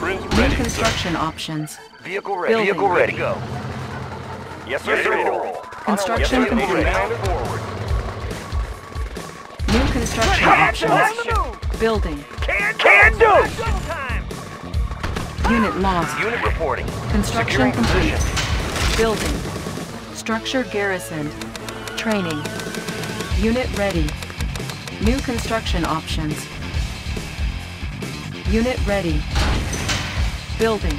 Blueprints New ready, sir. construction options. Vehicle ready. Building. Vehicle ready. Go. Yes, sir. Yes, sir. Ready to roll. Construction yes, sir. complete. Bound forward. New construction options. Building. Can, can do. Unit lost. Unit reporting. Construction Securing complete. position. Building. Structure garrisoned. Training. Unit ready. New construction options. Unit ready. Building.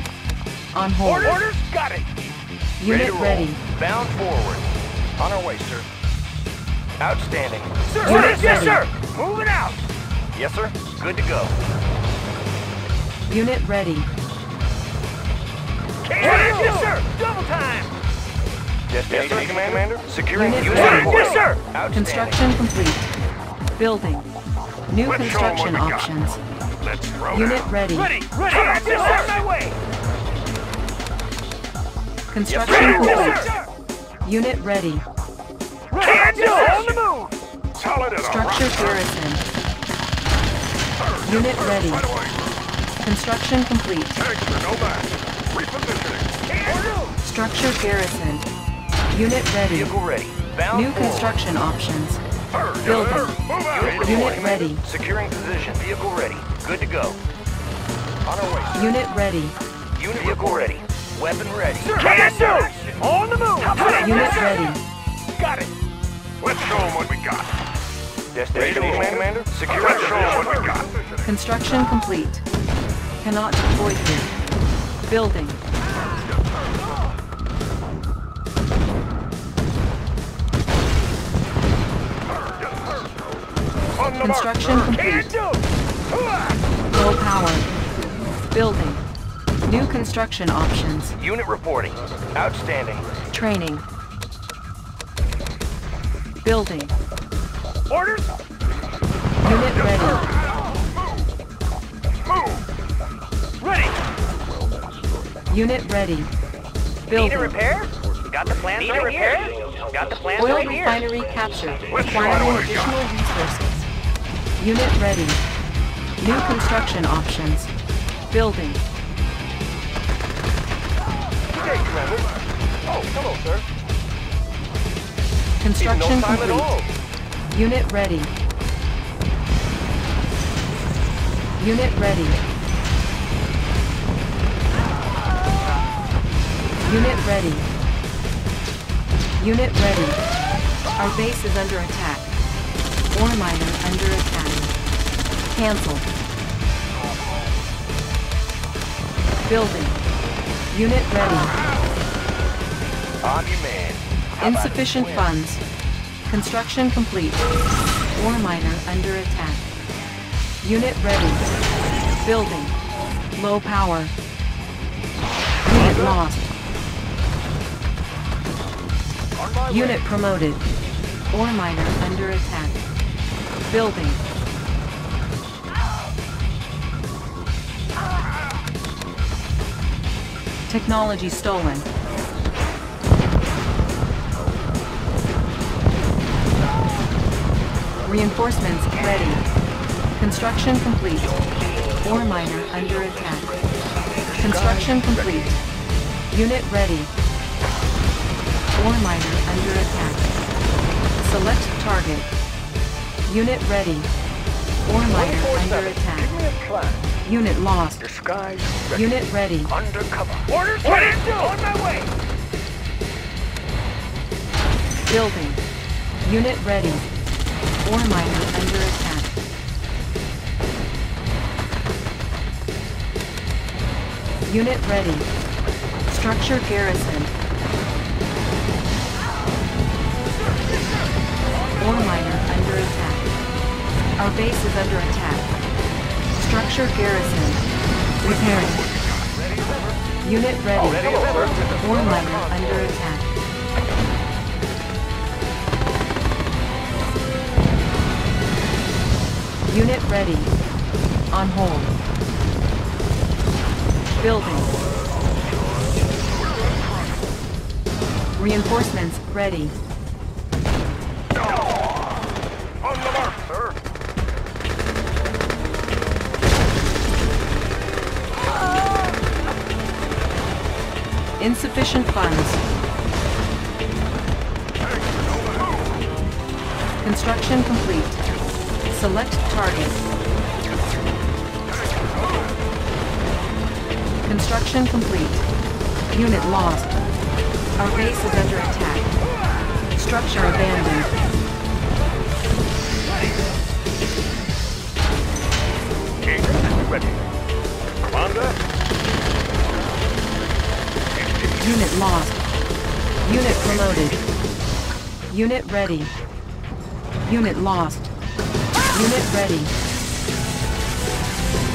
On hold. Orders. Got it. Unit to roll. ready. Bound forward. On our way, sir. Outstanding. Sir. Unit Orders, yes, ready. sir. Moving out. Yes, sir. Good to go. Unit ready. Orders, yes, sir. Double time. Destination, yes, sir, Commander. Securing Unit unit ready. Yes, sir. Outstanding. Construction complete. Building. New Let's construction what got. options. Let's throw Unit down. ready. Ready. Ready. Yes, sir. On my way. Construction Yes, complete. Unit ready. Can do. On the move. Solid as. Structure garrison. Unit ready. Right. Construction complete. Tanks are no match. Repositioning. Structure garrison. Unit ready. Vehicle ready. Bound New forward. construction options. Sir, yes, Building. sir. Move out. Unit, Unit ready. Securing position. Vehicle ready. Good to go. On our way. sir. Unit ready. Unit vehicle ready. Weapon ready. Can do. On the move. Unit ready. Got it. Let's show 'em what we got. Destination, Commander. Secure Let's show 'em what we got. Construction complete. Cannot deploy here. Building. Construction complete. Do. Low power. Building. New construction options. Unit reporting. Outstanding. Training. Building. Orders. Unit ready. Move. Ready. Unit ready. Need a repair? Got the plans Need right a repair? Got the plans Oil right here. Oil refinery captured. Let's Requiring what we got. additional resources. Unit ready. New construction options. Building. Okay, Commander. Oh, hello, sir. Construction no time at all. complete. Unit ready. Unit ready. Unit ready. Unit ready. Our base is under attack. Ore miner under attack. Cancel. Building. Unit ready. On demand. Insufficient funds. Construction complete. Ore miner under attack. Unit ready. Building. Low power. Unit lost. Unit promoted. Ore miner under attack. Building. Technology stolen. Reinforcements ready. Construction complete. Ore miner under attack. Construction complete. Unit ready. Ore miner under attack. Select target. Unit ready. Ore miner under 24/7. Give attack. Me a plan. Unit lost. Disguise ready. Unit ready. Undercover. Orders ready. On my way. Building. Unit ready. Ore miner under attack. Unit ready. Structure garrison. Ore miner under attack. Our base is under attack. Structure garrison. Repairing. Unit ready. Oh, Ore miner under attack. Unit ready. On hold. Building. Reinforcements ready. Insufficient funds. Construction complete. Select target. Construction complete. Unit lost. Our base is under attack. Structure abandoned. Ready. Commander, Unit lost. Unit promoted. Unit ready. Unit lost. Unit ready.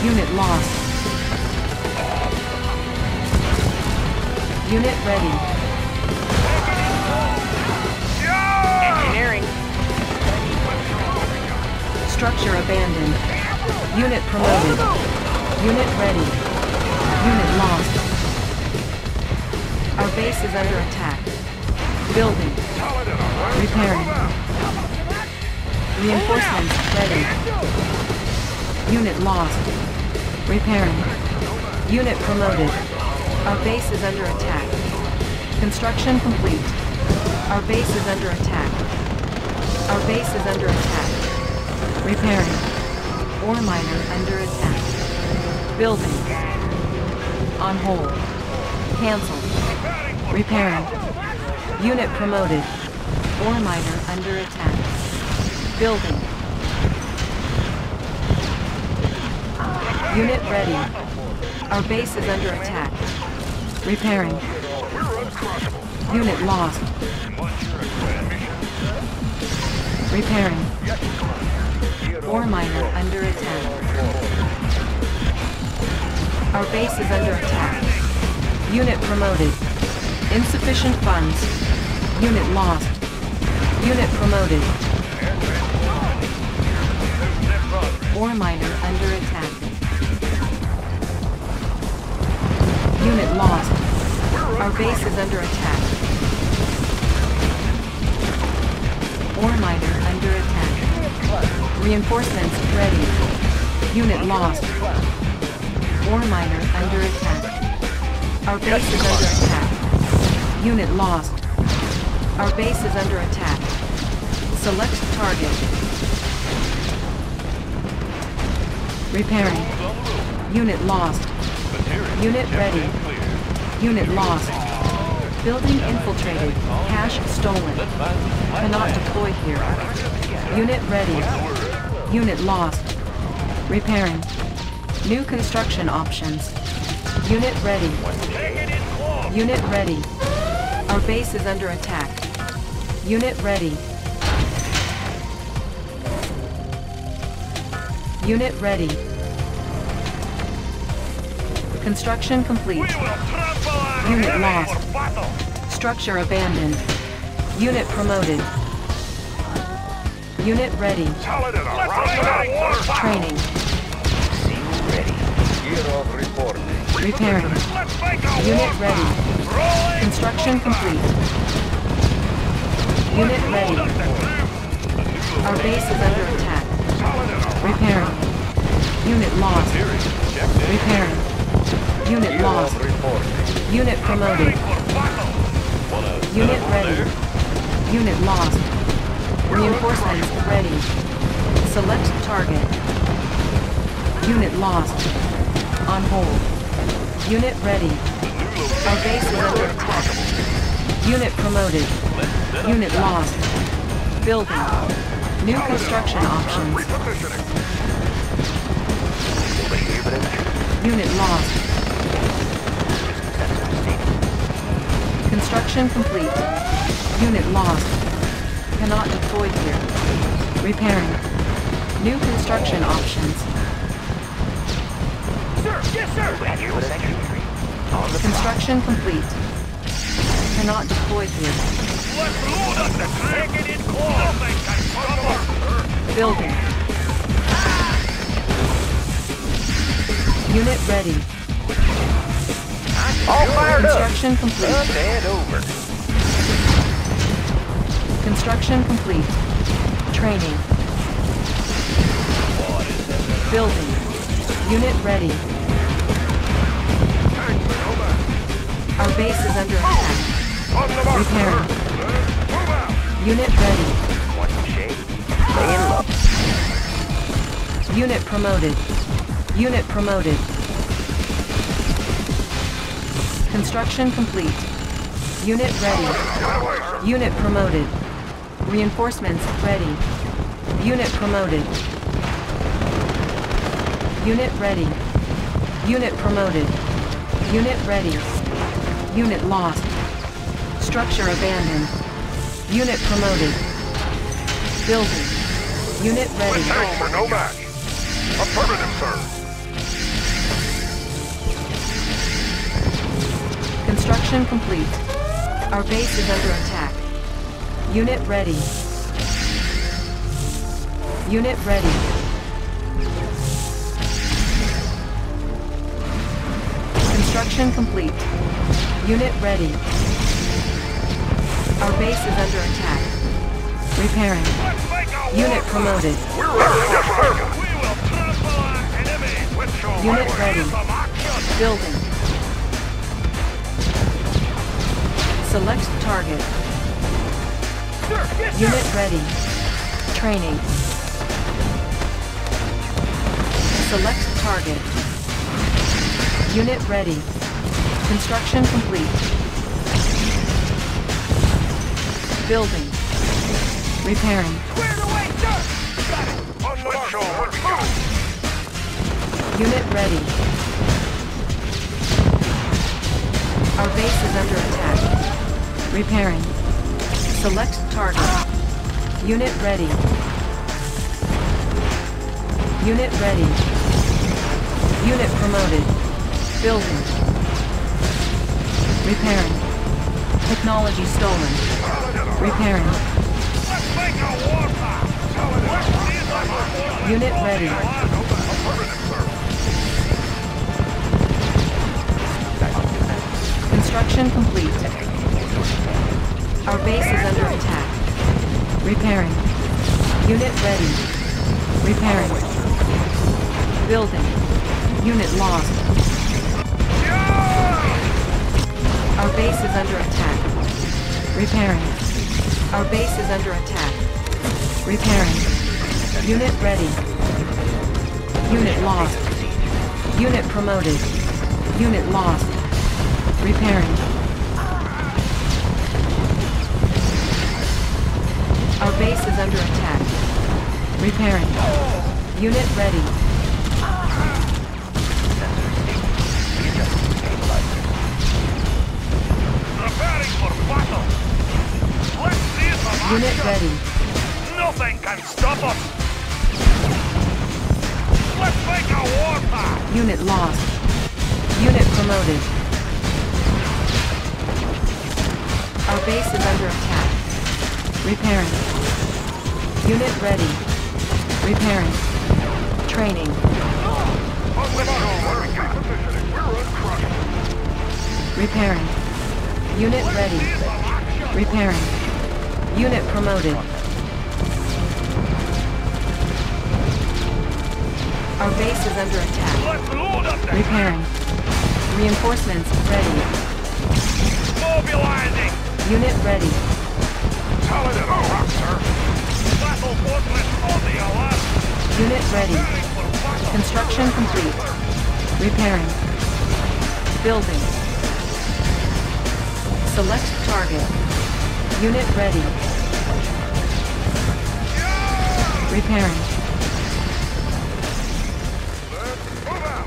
Unit lost. Unit ready. Engineering. Structure abandoned. Unit promoted. Unit ready. Unit lost. Our base is under attack. Building. Repairing. Reinforcements ready. Unit lost. Repairing. Unit promoted. Our base is under attack. Construction complete. Our base is under attack. Our base is under attack. Repairing. Ore miner under attack. Building. On hold. Cancel. Repairing. Unit promoted. Ore miner under attack. Building. Unit ready. Our base is under attack. Repairing. Unit lost. Repairing. Ore miner under attack. Our base is under attack. Unit promoted. Insufficient funds. Unit lost. Unit promoted. Ore miner under attack. Unit lost. Our base is under attack. Ore miner under attack. Reinforcements ready. Unit lost. Ore miner under attack. Our base is under attack. Unit lost. Our base is under attack. Select target. Repairing. Unit lost. Unit ready. Unit lost. Building infiltrated. Cash stolen. Cannot deploy here. Unit ready. Unit lost. Repairing. New construction options. Unit ready. Unit ready. Our base is under attack. Unit ready. Unit ready. Construction complete. Unit lost. Structure abandoned. Unit promoted. Unit ready. solid as a rock without water. Training. Repairing. Let's make a Unit ready. Construction complete. Unit ready. Our base is under attack. Repairing. Unit lost. Repairing. Unit lost. Unit promoted. Unit ready. Unit lost. Reinforcements ready. Select target. Unit lost. On hold. Unit ready. Our base is under attack. Unit promoted. Unit lost. Building. New construction options. Unit lost. Construction complete. Unit lost. Cannot deploy here. Repairing. New construction options. Sir, yes, sir. The Construction complete. Cannot deploy here. Let's load up the train. In close. Nothing can stop us. Building. Unit ready. All fired up. Construction complete. Up and over. Construction complete. Training. Building. Unit ready. Base is under attack. Repairing. Unit ready. One shade. Unit promoted. Unit promoted. Construction complete. Unit ready. Unit promoted. Reinforcements ready. Unit promoted. Unit ready. Unit promoted. Unit ready. Unit lost. Structure abandoned. Unit promoted. Building. Unit ready. tanks are no match. Affirmative, sir. Construction complete. Our base is under attack. Unit ready. Unit ready. Construction complete. Unit ready. Our base is under attack. Repairing. Let's make a Unit promoted. We're ready. Yes, sir. We will trample our enemies with your Unit ready. Building. Select target. Sir, yes, sir. Unit ready. Training. Select target. Unit ready. Construction complete. Building. Repairing. Squared away, sir. Got it. On the mark. What we got? Unit ready. Our base is under attack. Repairing. Select target. Unit ready. Unit ready. Unit promoted. Building. Repairing. Technology stolen. Repairing. Unit ready. Construction complete. Our base is under attack. Repairing. Unit ready. Repairing. Building. Unit lost. Our base is under attack. Repairing. Our base is under attack. Repairing. Unit ready. Unit lost. Unit promoted. Unit lost. Repairing. Our base is under attack. Repairing. Unit ready. Unit ready. Nothing can stop us. Let's make a war path. Unit lost. Unit promoted. Our base is under attack. Repairing. Unit ready. Repairing. Training. On the mark, sir. Positioning. We're uncrushed. Repairing. Unit ready. Repairing. Unit promoted. Our base is under attack. Let's load up the Repairing. Reinforcements ready. Mobilizing. Unit ready. Solid in our rock, sir. Battle fortress on the alert. Unit ready. Preparing for battle. Construction complete. Repairing. Building. Select target. Unit ready. Repairing.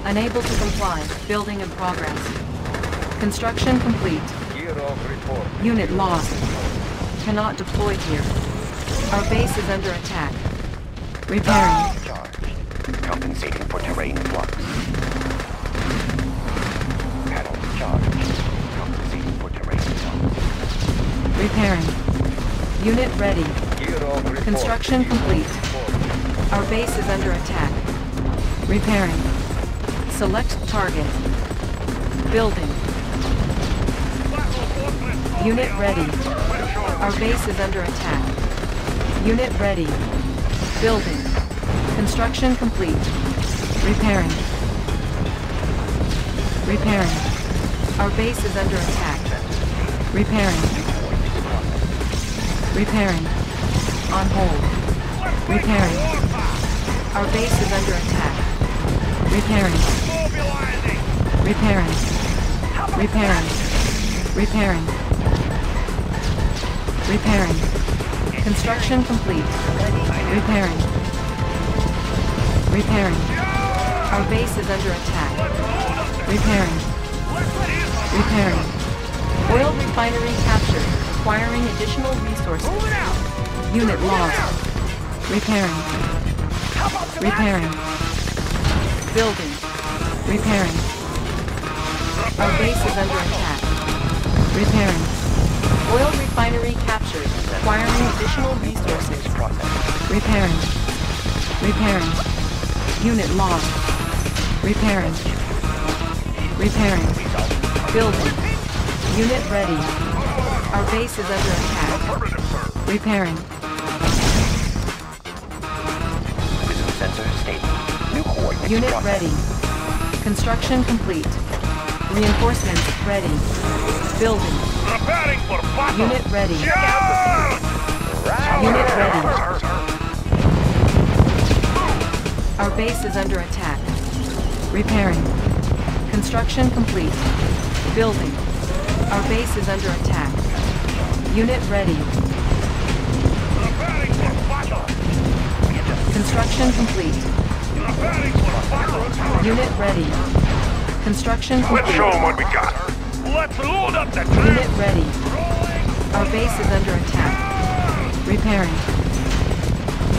Unable to comply. Building in progress. Construction complete. Gear of report. Unit lost. Cannot deploy here. Our base is under attack. Repairing. Charge. Compensating for terrain flux. Panel charged. Compensating for terrain flux. Repairing. Unit ready. Gear of report. Construction complete. Our base is under attack. Repairing. Select target. Building. Unit ready. Our base is under attack. Unit ready. Building. Construction complete. Repairing. Repairing. Our base is under attack. Repairing. Repairing. On hold. Repairing. Our base is under attack. Repairing. Repairing. Repairing. Repairing. Repairing. Construction complete. Repairing. Repairing. Our base is under attack. Repairing. Repairing. Oil refinery captured. Acquiring additional resources. Unit lost. Repairing. Repairing. Building. Repairing. Our base is under attack. Repairing. Oil refinery captured. requiring additional resources. Repairing. Repairing. Unit lost. Repairing. Repairing. Building. Unit ready. Our base is under attack. Repairing. Unit ready. Construction complete. Reinforcements ready. Building. Preparing for battle! Unit ready. Yeah! Unit ready. Our base is under attack. Repairing. Construction complete. Building. Our base is under attack. Unit ready. Preparing for battle! Construction complete. Preparing for battle! Unit ready. Construction Let's show them what we got. Let's load up the Unit ready. Our base is under attack. Repairing.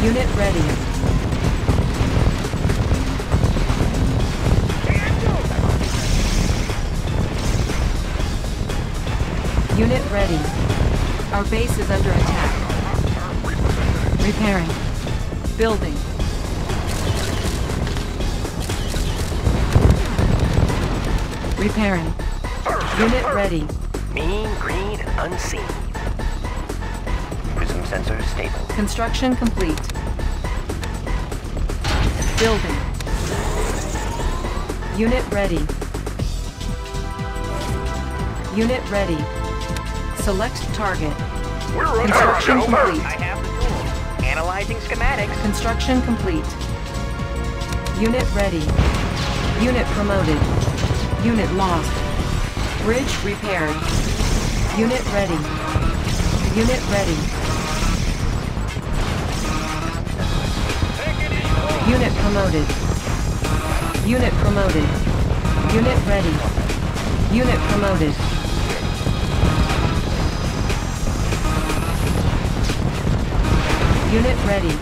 Unit ready. Unit ready. Our base is under attack. Repairing. Building. Repairing. Unit ready. Mean, green, and unseen. Resume sensor stable. Construction complete. Building. Unit ready. Unit ready. Select target. We're Construction gentlemen. complete. I have the tool. Analyzing schematics. Construction complete. Unit ready. Unit promoted. Unit lost. Bridge repaired. Unit ready. Unit ready. Unit promoted. Unit promoted. Unit ready. Unit promoted. Unit ready.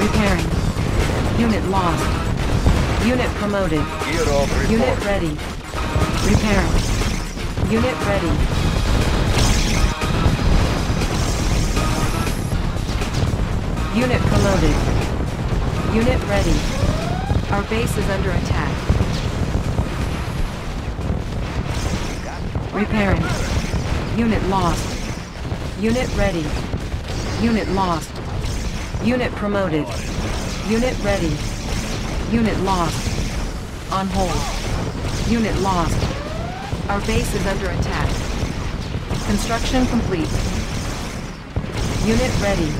Repairing. Unit lost. Unit promoted. Unit ready. Repairing. Unit ready. Unit promoted. Unit ready. Our base is under attack. Repairing. Unit lost. Unit ready. Unit lost. Unit promoted. Unit ready. Unit lost. On hold. Unit lost. Our base is under attack. Construction complete. Unit ready.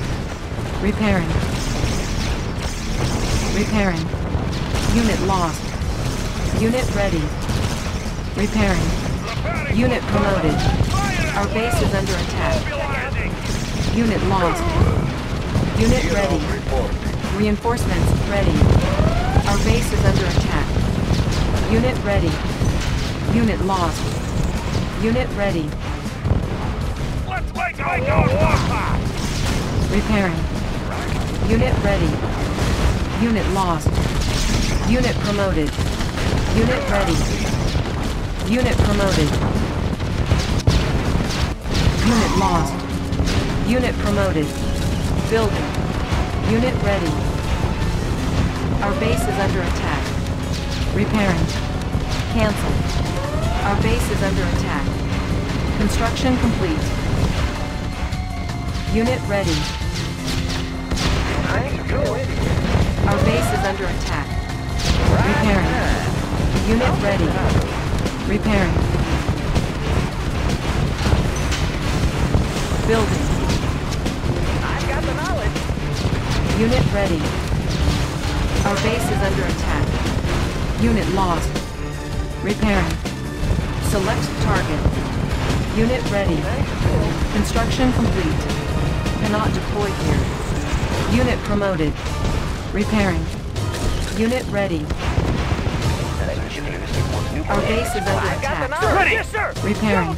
Repairing. Repairing. Unit lost. Unit ready. Repairing. Unit promoted. Our base is under attack. Unit lost. Unit ready. Reinforcements ready. Our base is under attack. Unit ready. Unit lost. Unit ready. Let's make our warpath! Repairing. Unit ready. Unit lost. Unit promoted. Unit ready. Unit promoted. Unit lost. Unit promoted. Building. Unit ready. Our base is under attack. Repairing. Cancel. Our base is under attack. Construction complete. Unit ready. Our base is under attack. Repairing. Unit ready. Repairing. Building. I've got the knowledge. Unit ready. Our base is under attack. Unit lost. Repairing. Select target. Unit ready. Construction complete. Cannot deploy here. Unit promoted. Repairing. Unit ready. Our base is under I've got the attack. Ready. Yes, sir. Repairing.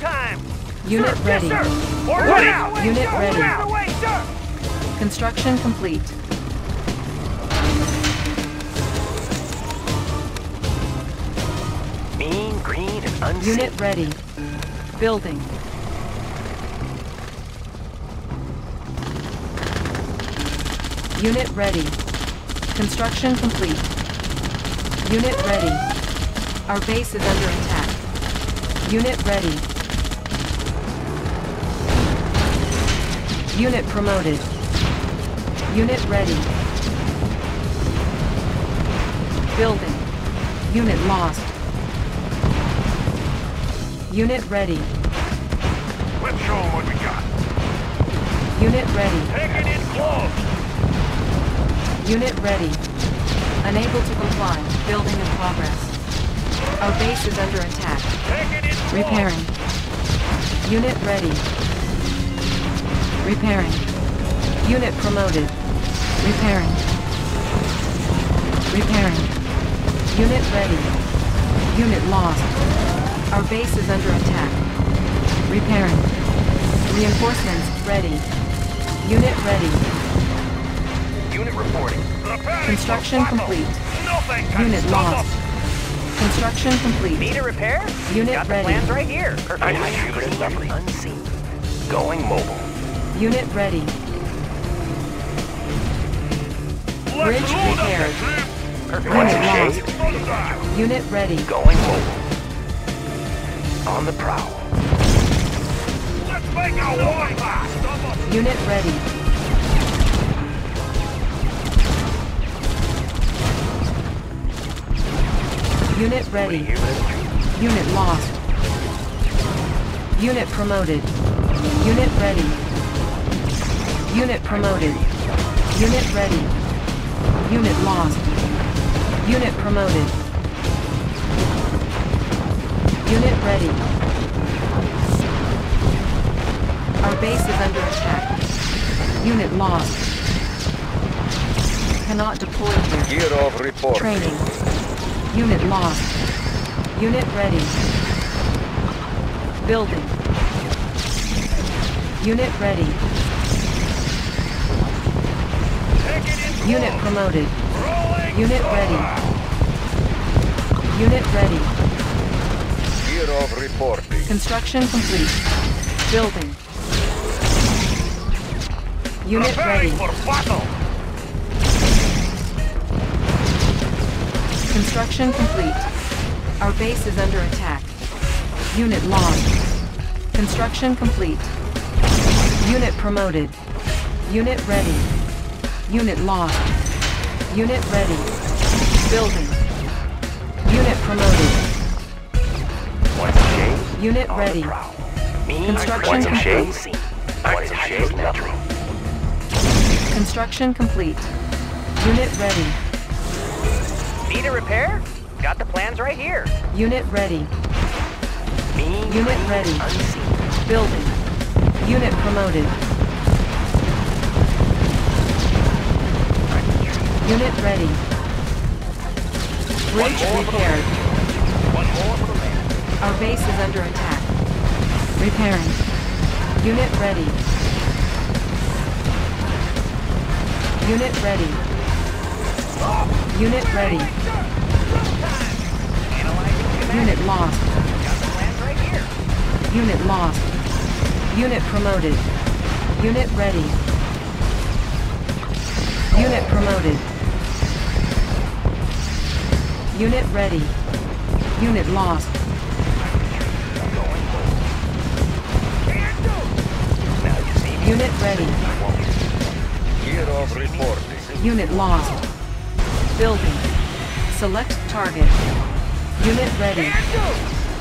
Unit ready. Yes, sir. Ready. Unit ready. now. Away, sir. Construction complete. Unit ready. Building. Unit ready. Construction complete. Unit ready. Our base is under attack. Unit ready. Unit promoted. Unit ready. Building. Unit lost. Unit ready. Let's show 'em what we got. Unit ready. Take it in close. Unit ready. Unable to comply. Building in progress. Our base is under attack. Take it in close. Repairing. Unit ready. Repairing. Unit promoted. Repairing. Repairing. Unit ready. Unit lost. Our base is under attack. Repairing. Reinforcements ready. Unit ready. Unit reporting. Construction complete. Nothing Unit lost. us. Construction complete. Need a repair? Unit got ready. the plans right here. Perfect. I'm green and unseen. Going mobile. Unit ready. Let's Bridge load repaired. Perfect. Unit lost. Unit ready. Going mobile. On the prowl. Let's make a war pass. Stop us. Unit ready. Unit ready. Unit lost. Unit promoted. Unit ready. Unit promoted. Unit ready. Unit lost. Unit promoted. Unit ready. Our base is under attack. Unit lost. Cannot deploy here. Gear of report. Training. Unit lost. Unit ready. Building. Unit ready. Take it in close. Unit promoted. Unit ready. Unit ready. Gear of reporting. Construction complete. Building. Unit ready. For battle. Construction complete. Our base is under attack. Unit lost. Construction complete. Unit promoted. Unit ready. Unit lost. Unit ready. Building. Unit promoted. Want some shade? Unit ready. the prowl. Me? Construction Want some shade? complete. Want some shade? Nothing. Construction complete. Unit ready. Need a repair? Got the plans right here. Unit ready. Mean, Unit green, ready. Unseen. Building. Unit promoted. Unit ready. Bridge repaired. Our base is under attack. Repairing. Unit ready. Unit ready. Unit ready. Unit lost. Unit lost. Unit promoted. Unit ready. Unit promoted. Unit ready. Unit lost. Unit ready. Gear of reporting. Unit lost. Building. Select target. Unit ready.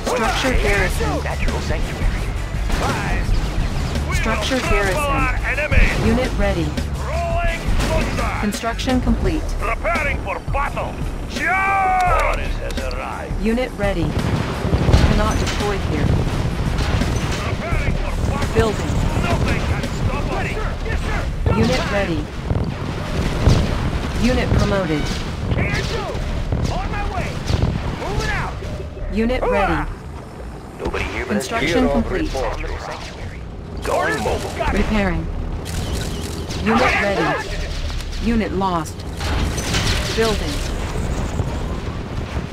Structure garrison. Natural sanctuary. Structure garrison. Unit ready. Construction complete. Preparing for battle. Charge! has arrived. Unit ready. Cannot deploy here. Preparing for battle. Building. Nothing us. Yes, sir. Unit ready. Unit promoted. Can't do. On my way. Moving out. Unit ready. Nobody here but Construction complete. Going mobile. Repairing. Unit ready. Unit lost. Building.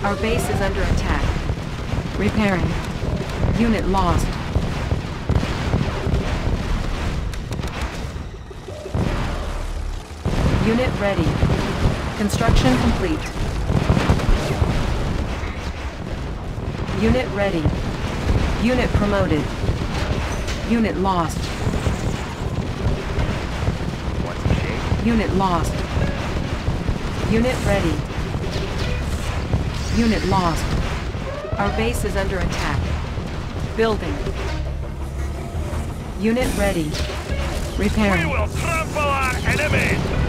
Our base is under attack. Repairing. Unit lost. Unit ready. Construction complete. Unit ready. Unit promoted. Unit lost. Unit lost. Unit ready. Unit lost. Our base is under attack. Building. Unit ready. Repairing. We will trample our enemies.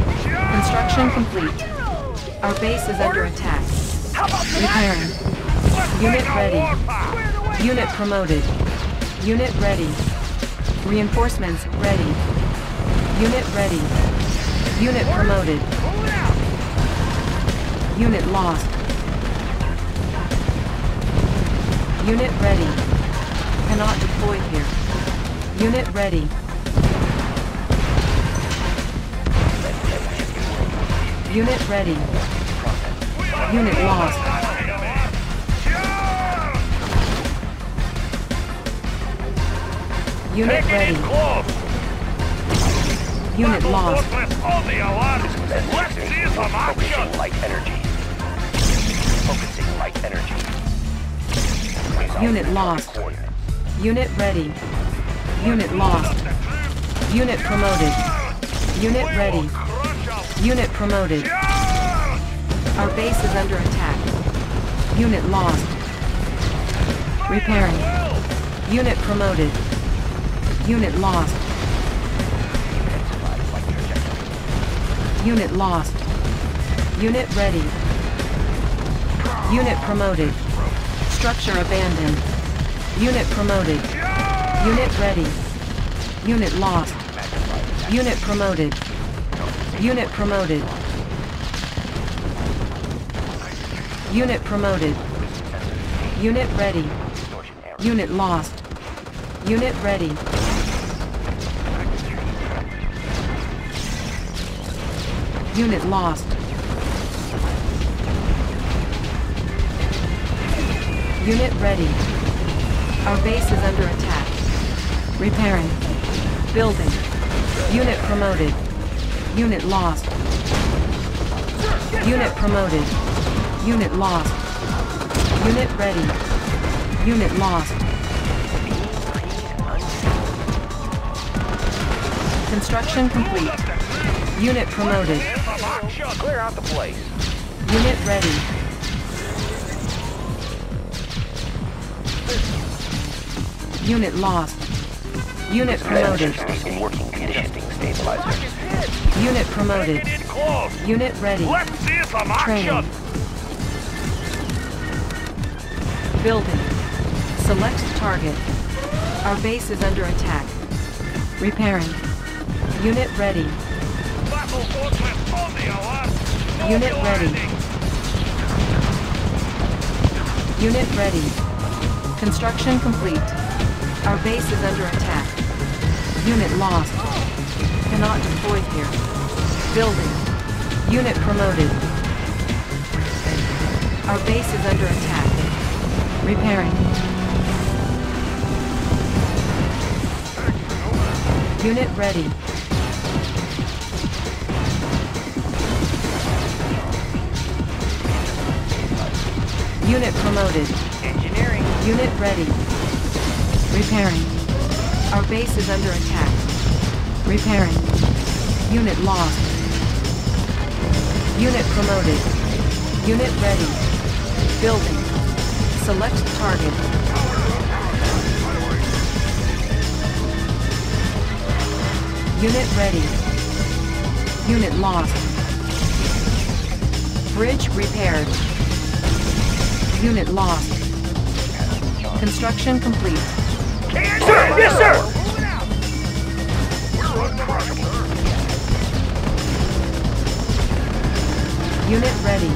Construction complete. Our base is under attack. Repairing. Unit ready. Unit promoted. Unit ready. Reinforcements ready. Unit ready. Unit promoted. Unit lost. Unit ready. Cannot deploy here. Unit ready. Unit ready. Unit lost. Unit ready. Unit lost. On the alert. Let's see some action. Light energy. Focusing light energy. Unit lost. Unit ready. Unit lost. Unit promoted. Unit ready. Unit promoted. Our base is under attack. Unit lost. Repairing. Unit promoted. Unit lost. Unit lost. Unit ready. Unit promoted. Structure abandoned. Unit promoted. Unit ready. Unit lost. Unit promoted. Unit promoted. Unit promoted. Unit ready. Unit lost. Unit ready. Unit lost. Unit ready. Our base is under attack. Repairing. Building. Unit promoted. Unit lost. Unit promoted. Unit lost. Unit ready. Unit lost. Construction complete. Unit promoted. Clear out the place. Unit ready. Unit lost. Unit promoted. In working condition. Stabilizer. Unit promoted. Taking it close. Unit ready. Let's see some Training. action. Building. Select target. Our base is under attack. Repairing. Unit ready. Battle Fortress on the alert. Unit ready. landing. Unit ready. Construction complete. Our base is under attack. Unit lost. Cannot deployed here. Building. Unit promoted. Our base is under attack. Repairing. Unit ready. Unit promoted. Engineering. Unit ready. Repairing. Our base is under attack. Repairing. Unit lost. Unit promoted. Unit ready. Building. Select target. Unit ready. Unit lost. Bridge repaired. Unit lost. Construction complete. Sir, yes, sir! Unit ready.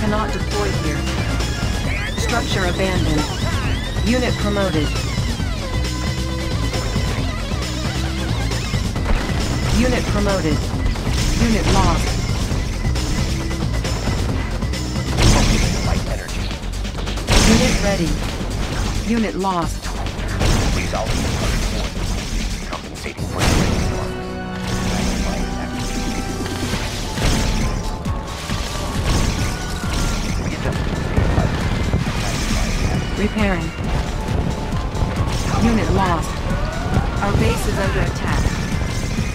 Cannot deploy here. Structure abandoned. Unit promoted. Unit promoted. Unit lost. Unit ready. Unit lost. Target one. Compensating for Repairing. Unit lost. Our base is under attack.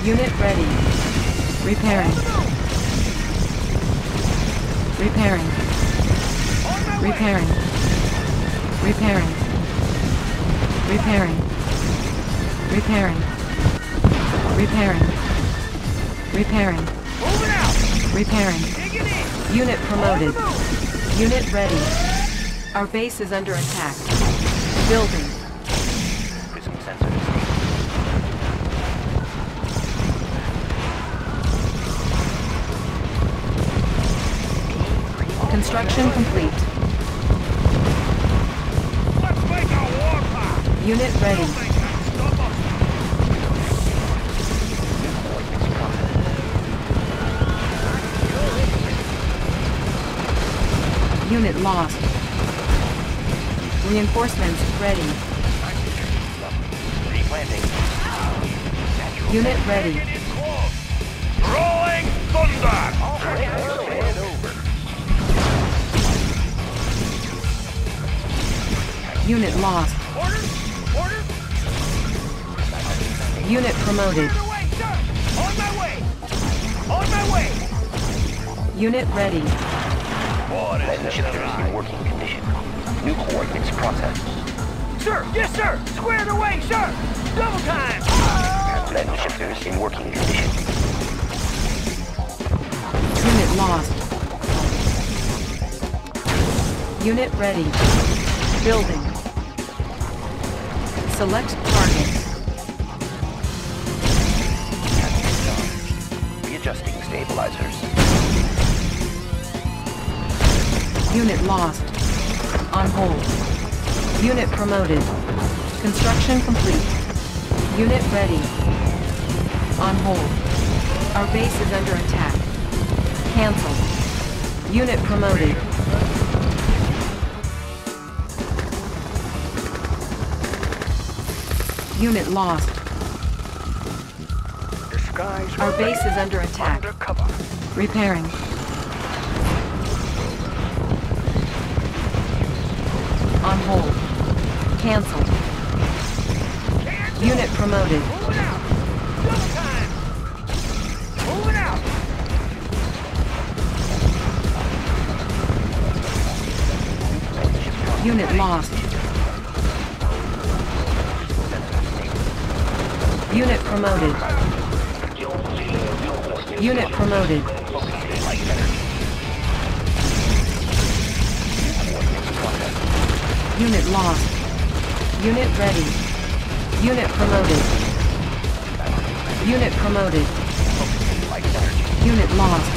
Unit ready. Repairing. Repairing. Repairing. Repairing. Repairing. Repairing. Repairing. Repairing. Repairing. Unit promoted. Unit ready. Our base is under attack. Building. Prism sensors. Construction complete. Let's make a warpath. Unit ready. Nothing can stop us. Unit lost. Reinforcements ready. Unit ready. Rolling thunder! Unit lost. Unit promoted. On my way! On my way! Unit ready. In working condition. New coordinates processed. Sir! Yes, sir! Squared away, sir! Double time! Lens shifters in working condition. Unit lost. Unit ready. Building. Select target. Readjusting stabilizers. Unit lost. Hold. Unit promoted. Construction complete. Unit ready. On hold. Our base is under attack. Cancel. Unit promoted. Unit lost. Our base is under attack. Repairing. Promoted. Moving out! Double time! Moving out! Unit lost. Unit promoted. Unit promoted. Unit lost. Unit ready. Unit promoted. Unit promoted. Unit lost.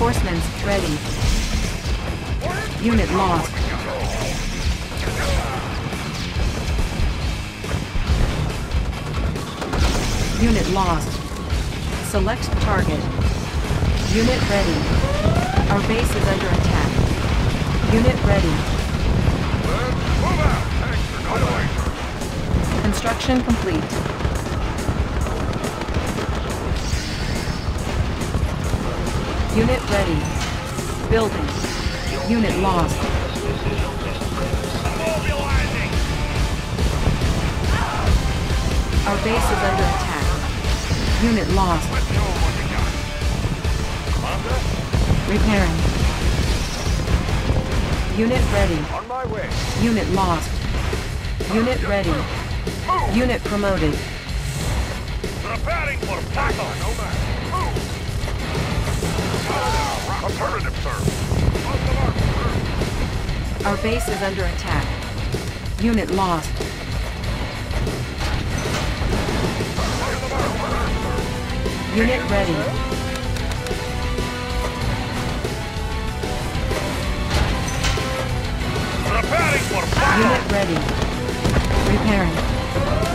Reinforcements ready. Unit lost. Unit lost. Select target. Unit ready. Our base is under attack. Unit ready. Construction complete. Unit ready. Building. Unit lost. Mobilizing. Our base is under attack. Unit lost. Repairing. Unit ready. On my way. Unit lost. Unit ready. Unit promoted. Preparing for battle. Move. Affirmative, sir. Our base is under attack. Unit lost. Unit ready. Preparing for battle. Unit ready. Repairing.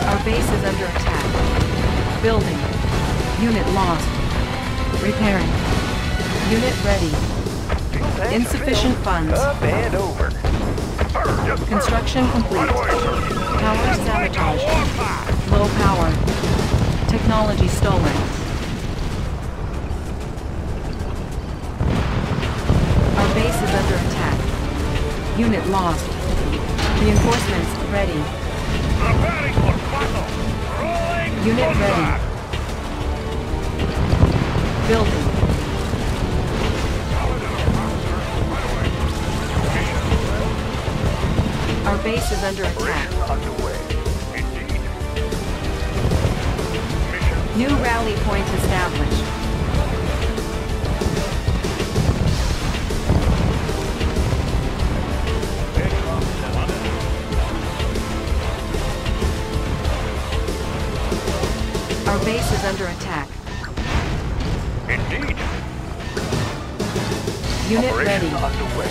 Our base is under attack. Building. Unit lost. Repairing. Unit ready. Insufficient funds. Up and over. Construction complete. Power sabotage. Low power. Technology stolen. Our base is under attack. Unit lost. Reinforcements ready. Unit combat. Building. Base is under attack. Underway. Indeed. Mission New rally point established. Our base is under attack. Indeed. Unit Operation ready. underway.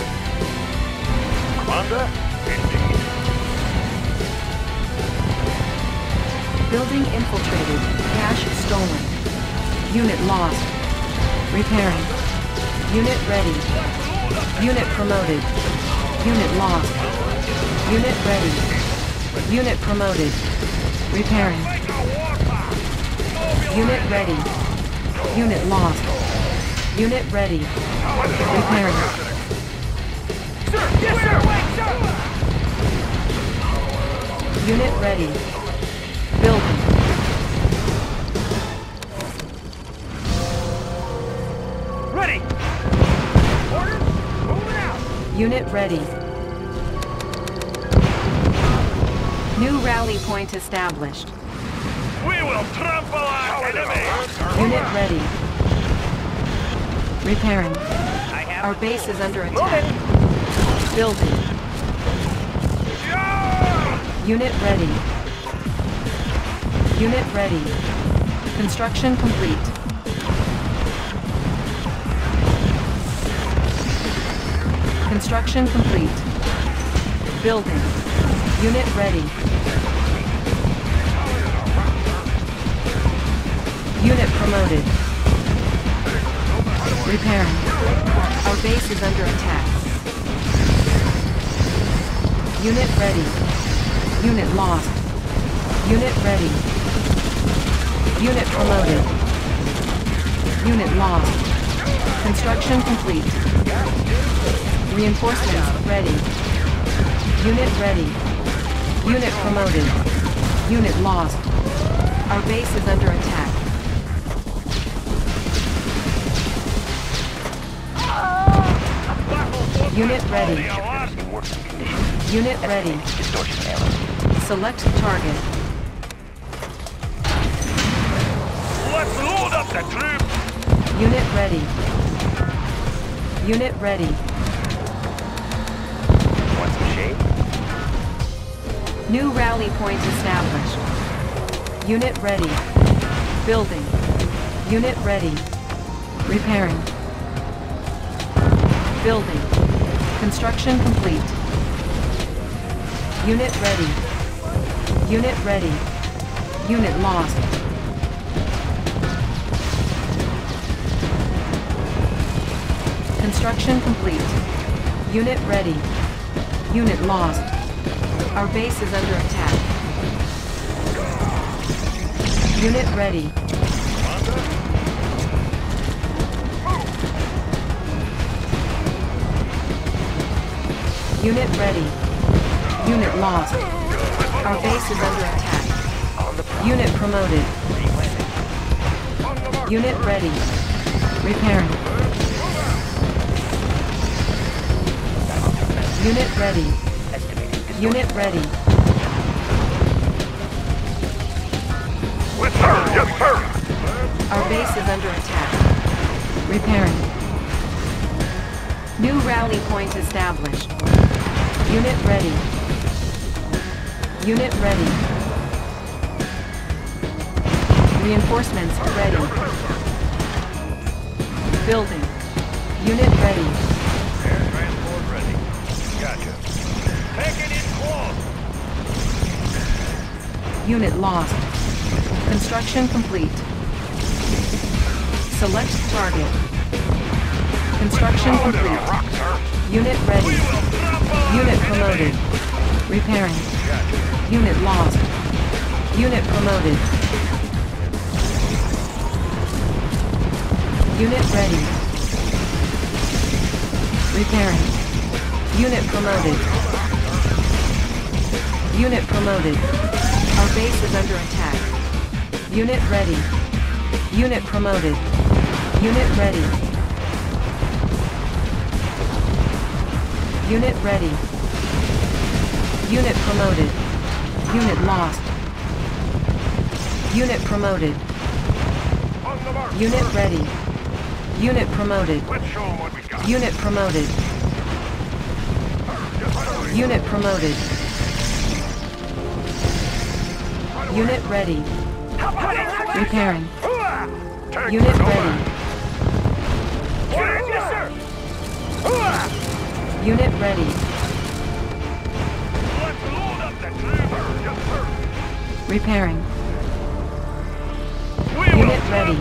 Commander? Building infiltrated. Cash stolen. Unit lost. Repairing. Unit ready. Unit promoted. Unit lost. Unit ready. Unit promoted. Repairing. Unit ready. Unit lost. Unit ready. Repairing. Unit ready. Unit ready. New rally point established. We will trample our enemy. Unit ready. Repairing. Our base is under attack. Building. Yeah! Unit ready. Unit ready. Construction complete. Construction complete. Building. Unit ready. Unit promoted. Repairing. Our base is under attack. Unit ready. Unit lost. Unit ready. Unit promoted. Unit lost. Construction complete. Reinforcements ready. Unit ready. Unit promoted. Unit lost. Our base is under attack. Unit ready. The alarm. In working condition. Unit ready. Select target. Let's load up the troops. Unit ready. Unit ready. New rally point established. Unit ready. Building. Unit ready. Repairing. Building. Construction complete. Unit ready. Unit ready. Unit lost. Construction complete. Unit ready. Unit lost. Our base is under attack. Unit ready. Unit ready. Unit lost. Our base is under attack. Unit promoted. Unit ready. Repairing. Unit ready. Unit ready. With her, yes, sir. Our base is under attack. Repairing. New rally point established. Unit ready. Unit ready. Reinforcements ready. Building. Unit ready. Air transport ready. Gotcha. Taking in close. Unit lost. Construction complete. Select target. Construction complete. on rock, sir. Unit ready. We will drop on Unit promoted. Repairing. Unit lost. Unit promoted. Unit ready. Repairing. Unit promoted. Unit promoted. Our base is under attack. Unit ready. Unit promoted. Unit ready. Unit ready. Unit promoted. Unit lost. Unit promoted. On the mark. Unit ready. Unit promoted. Let's show 'em what we got. Unit promoted. Unit promoted. Unit ready. Repairing. Unit ready. Unit ready. Let's load up the climber. Yes, sir. Repairing. We will Unit ready.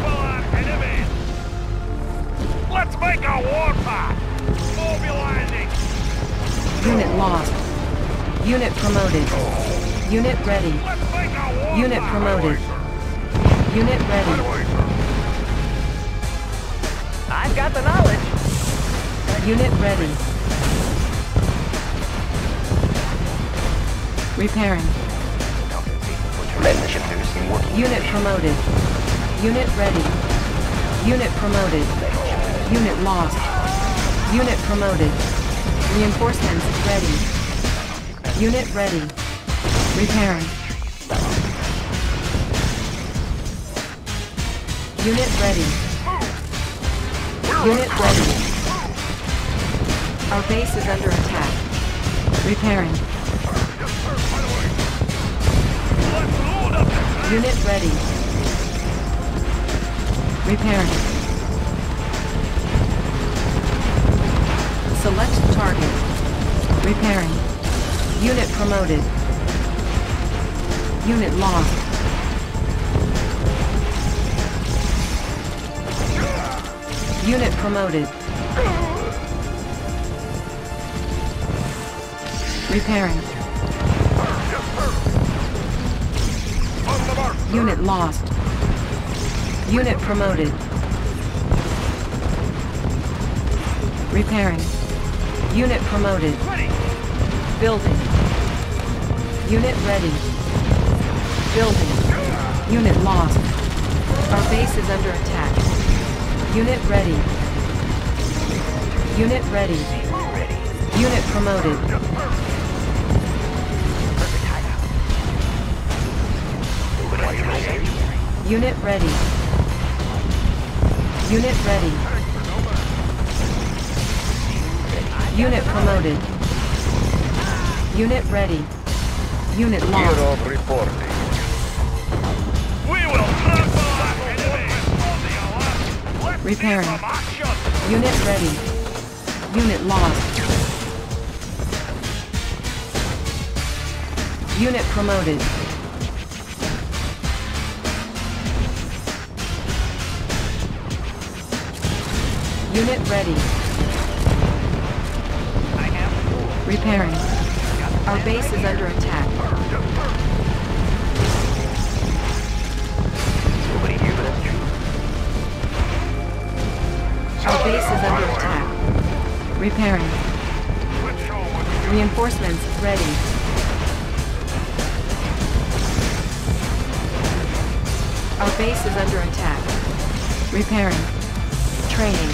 Let's make a warpath. Mobilizing. Unit lost. Unit promoted. Unit ready. Unit promoted. Unit ready. I've got the knowledge. Unit ready. Repairing. Tremendous shifters in working Unit promoted. Unit ready. Unit promoted. Unit lost. Unit promoted. Reinforcements ready. Unit ready. Repairing. Unit ready. Unit ready. Our base is under attack. Repairing. Unit ready. Repairing. Select target. Repairing. Unit promoted. Unit lost. Unit promoted. Repairing. Unit lost. Unit promoted. Repairing. Unit promoted. Building. Unit ready. Building. Unit lost. Our base is under attack. Unit ready. Unit ready. ready. Unit promoted. Perfect hideout. Moving on. Unit ready. Unit ready. Unit promoted. Unit ready. Unit lost. Repairing. Unit ready. Unit lost. Unit promoted. Unit ready. Repairing. Our base is under attack. Repairing. base is under attack. Repairing. Reinforcements ready. Our base is under attack. Repairing. Training.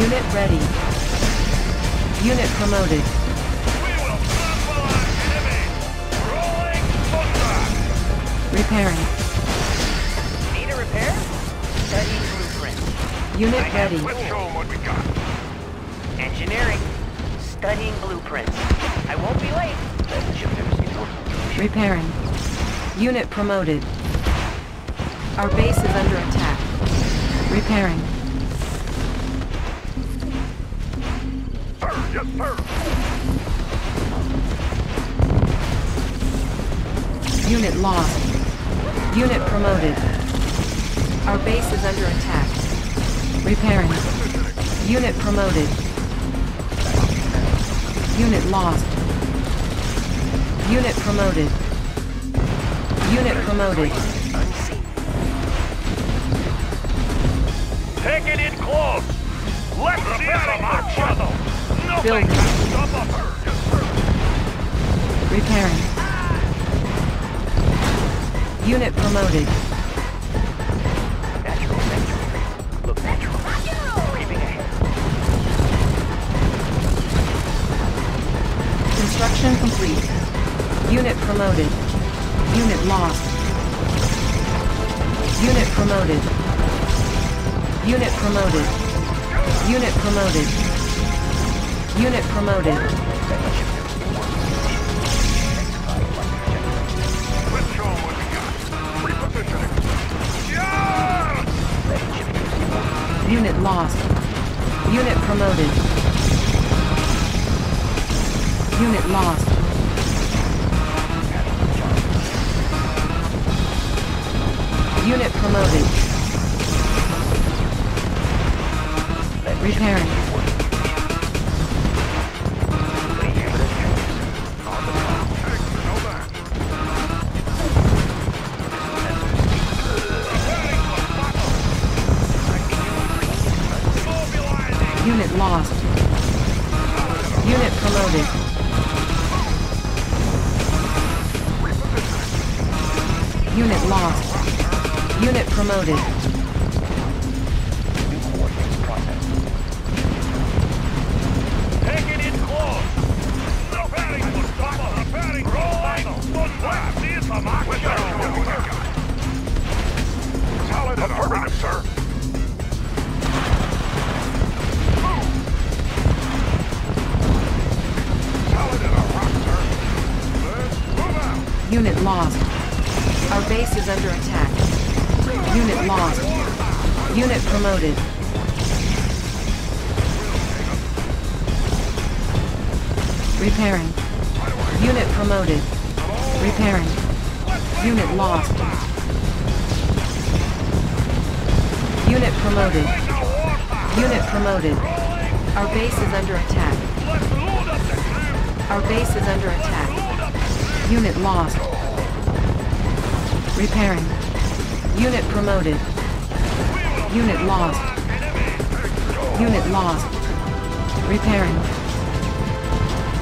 Unit ready. Unit promoted. We will trample our enemy. Rolling thunder. Repairing. Unit ready. Let's show 'em what we got. Engineering. Studying blueprints. I won't be late. Repairing. Unit promoted. Our base is under attack. Repairing. Sir, yes, sir. Unit lost. Unit promoted. Our base is under attack. Repairing. Unit promoted. Unit lost. Unit promoted. Unit promoted. Unseen. Take it in close. Let's see some action. Nothing Building. can stop us. Yes. Repairing. Unit promoted. Construction complete. Unit promoted. Unit lost. Unit promoted. Unit promoted. Unit promoted. Unit promoted. Unit lost. Unit promoted. Unit lost. Unit promoted. Repairing.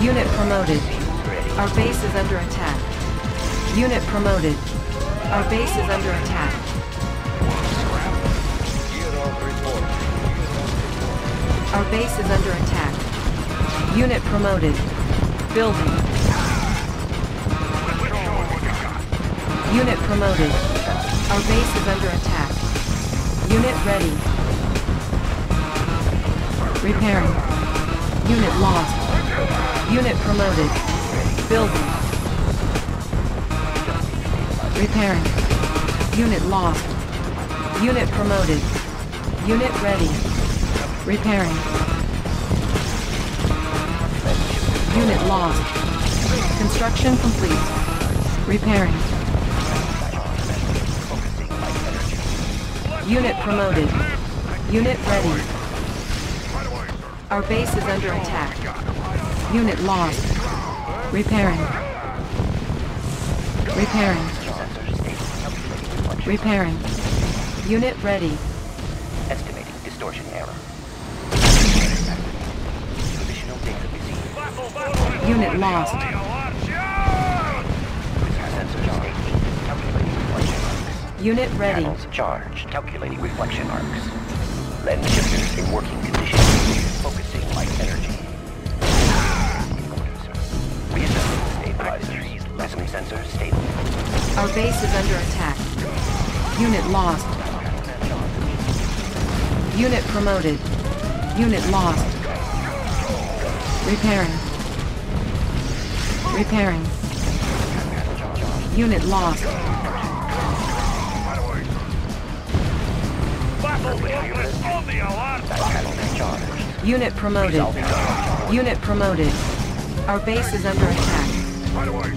Unit promoted. Our base is under attack. Unit promoted. Our base is under attack. Our base is under attack. Unit promoted. Building. Unit promoted. Our base is under attack. Unit ready. Repairing. Unit lost. Unit promoted. Building. Repairing. Unit lost. Unit promoted. Unit ready. Repairing. Unit lost. Construction complete. Repairing. Unit promoted. Unit ready. Our base is under attack. Unit lost. Repairing. Repairing. Repairing. Unit ready. Estimating distortion error. Provisional data received. Unit lost. On the alert. Shoot! Sensor state. Calculating reflection arcs. Unit ready. Panels charged. Calculating reflection arcs. Lens shifters in working base is under attack. Unit lost. Unit promoted. Unit lost. Repairing. Repairing. Unit lost. Unit promoted. Unit promoted. Our base is under attack.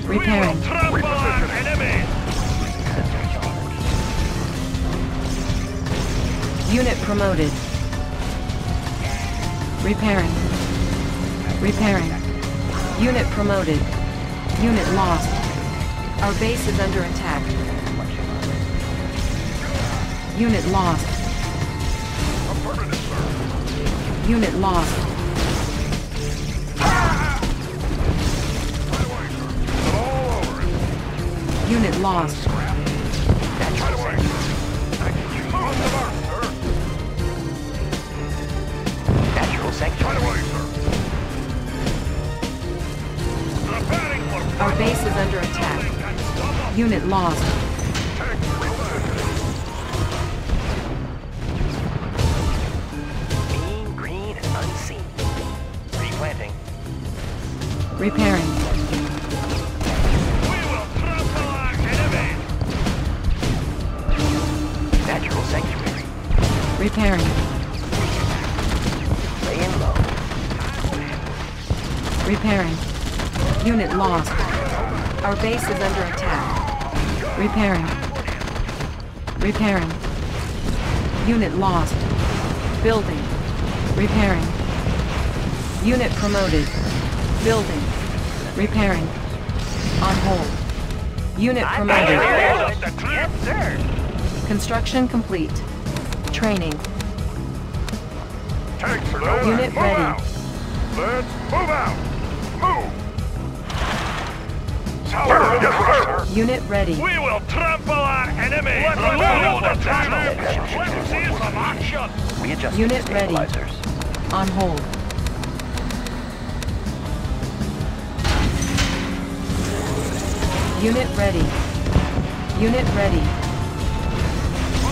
Repairing. Unit promoted. Repairing. Repairing. Unit promoted. Unit lost. Our base is under attack. Unit lost. Unit lost. Unit lost. Our base is under attack. Unit lost. Green, and unseen. Replanting. Repairing. Base is under attack. Repairing. Repairing. Unit lost. Building. Repairing. Unit promoted. Building. Repairing. On hold. Unit promoted. Hold up the trap. Yes, sir. Construction complete. Training. Tanks are Unit ready. Let's move out. Yes, sir. Unit ready. We will trample our enemies. Let's hold the trap. Let's see some action. Readjusting Unit ready. On hold. Unit ready. Unit ready.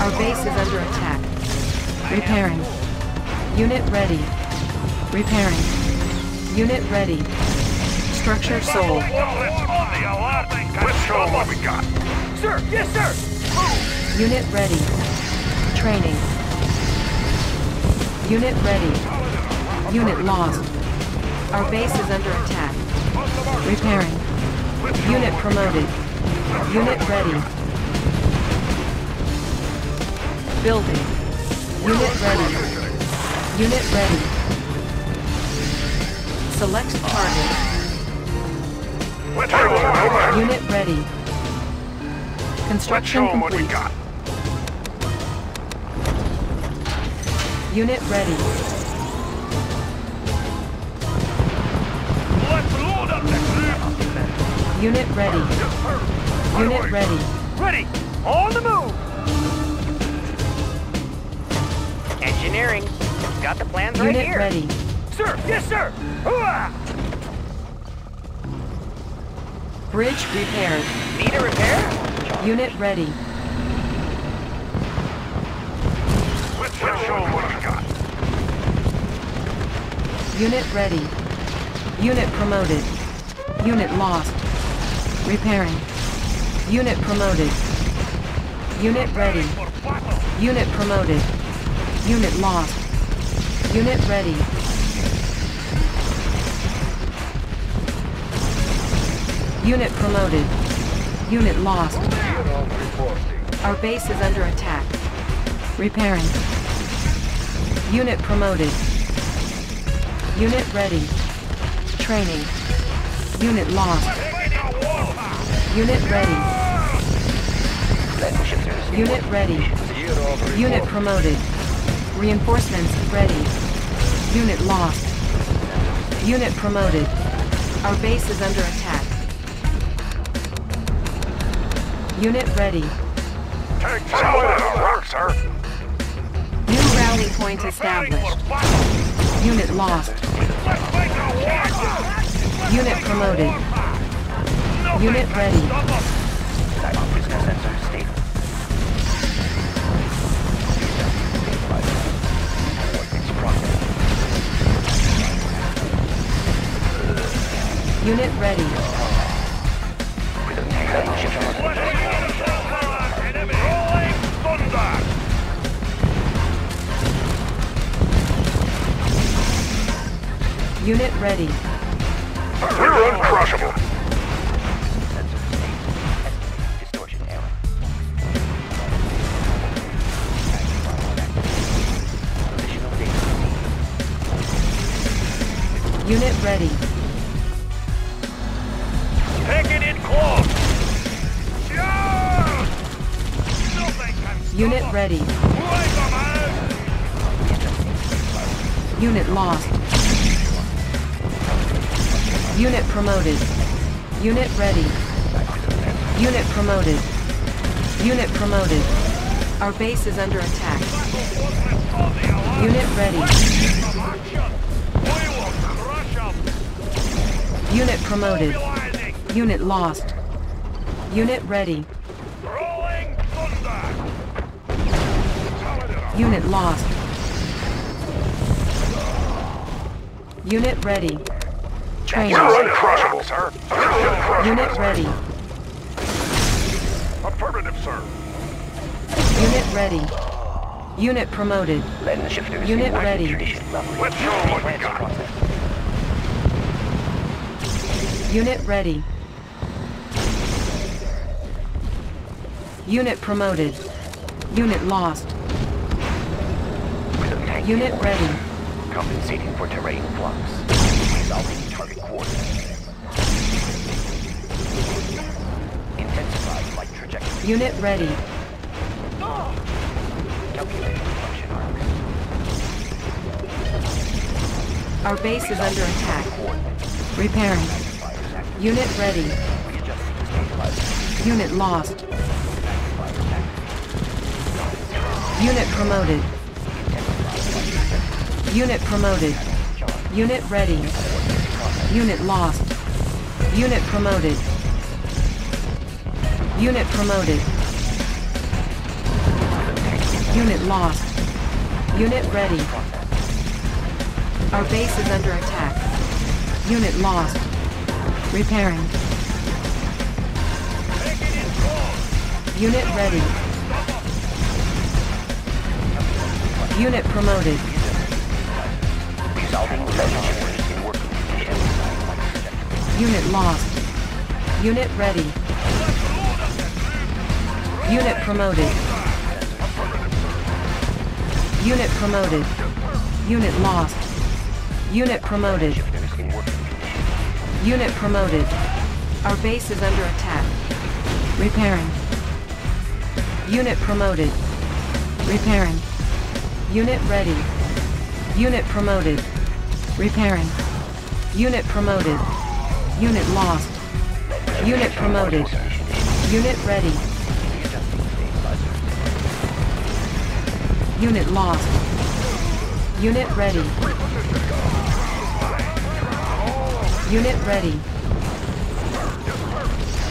Our base is under attack. Repairing. Unit ready. Repairing. Unit ready. Structure sold. The. Let's show 'em what we got. Sir, yes, sir. Unit ready. Training. Unit ready. Unit lost. Our base is under attack. Repairing. Unit promoted. Unit ready. Building. Unit ready. Unit ready. Select target. Let's show 'em over. Unit ready. Let's show Construction 'em what we complete. got. Unit ready. Let's load up the trap. Unit ready. Right Unit away. ready. Ready. On the move. Engineering. Got the plans right here. Unit here. ready. Sir, yes, sir. Hooah! Bridge repaired. Need a repair? Unit ready. Let's show 'em what we got. Unit ready. Unit promoted. Unit lost. Repairing. Unit promoted. Unit ready. Unit promoted. Unit lost. Unit ready. Unit promoted. Unit lost. Our base is under attack. Repairing. Unit promoted. Unit ready. Training. Unit lost. Unit ready. Unit ready. Unit promoted. Reinforcements ready. Unit lost. Unit promoted. Our base is under attack. Unit ready. Take some work, sir. New rally point established. Unit lost. Unit promoted. Unit ready. Unit ready. Unit ready. We're uncrushable. sensor stable. Distortion error. Additional data. Unit ready. Taking it close. Shoot! Nothing can stop Unit ready. Wait a minute. Unit lost. Promoted. Unit ready. Unit promoted. Unit promoted. Our base is under attack. Unit ready. Unit promoted. Unit lost. Unit ready. Unit lost. Unit ready. Training. uncrushable, sir. Unit ready. Affirmative, sir. Unit ready. Unit promoted. Shifters Unit in ready. Let's show 'em what we got. Unit ready. Unit promoted. Unit lost. Unit ready. Compensating for terrain flux. Resolving Intensify. Unit ready. Our base is under attack. Repairing. Unit ready. Unit lost. Unit promoted. Unit promoted. Unit ready. Unit lost. Unit promoted. Unit promoted. Unit lost. Unit ready. Our base is under attack. Unit lost. Repairing. Unit ready. Unit promoted. Unit lost. Unit ready. Unit promoted. Unit promoted. Unit lost. Unit promoted. Unit promoted. Our base is under attack. Repairing. Unit promoted. Repairing. Unit ready. Unit promoted. Repairing. Unit promoted. Unit lost. Unit promoted. Unit ready. Unit lost. Unit ready. Unit ready.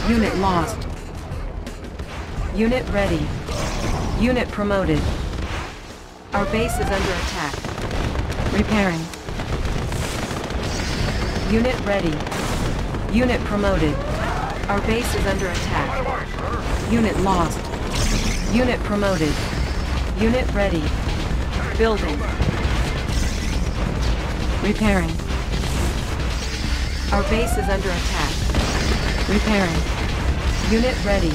Unit lost. Unit ready. Unit promoted. Our base is under attack. Repairing. Unit ready. Unit promoted. Our base is under attack. Unit lost. Unit promoted. Unit ready. Building. Repairing. Our base is under attack. Repairing. Unit ready.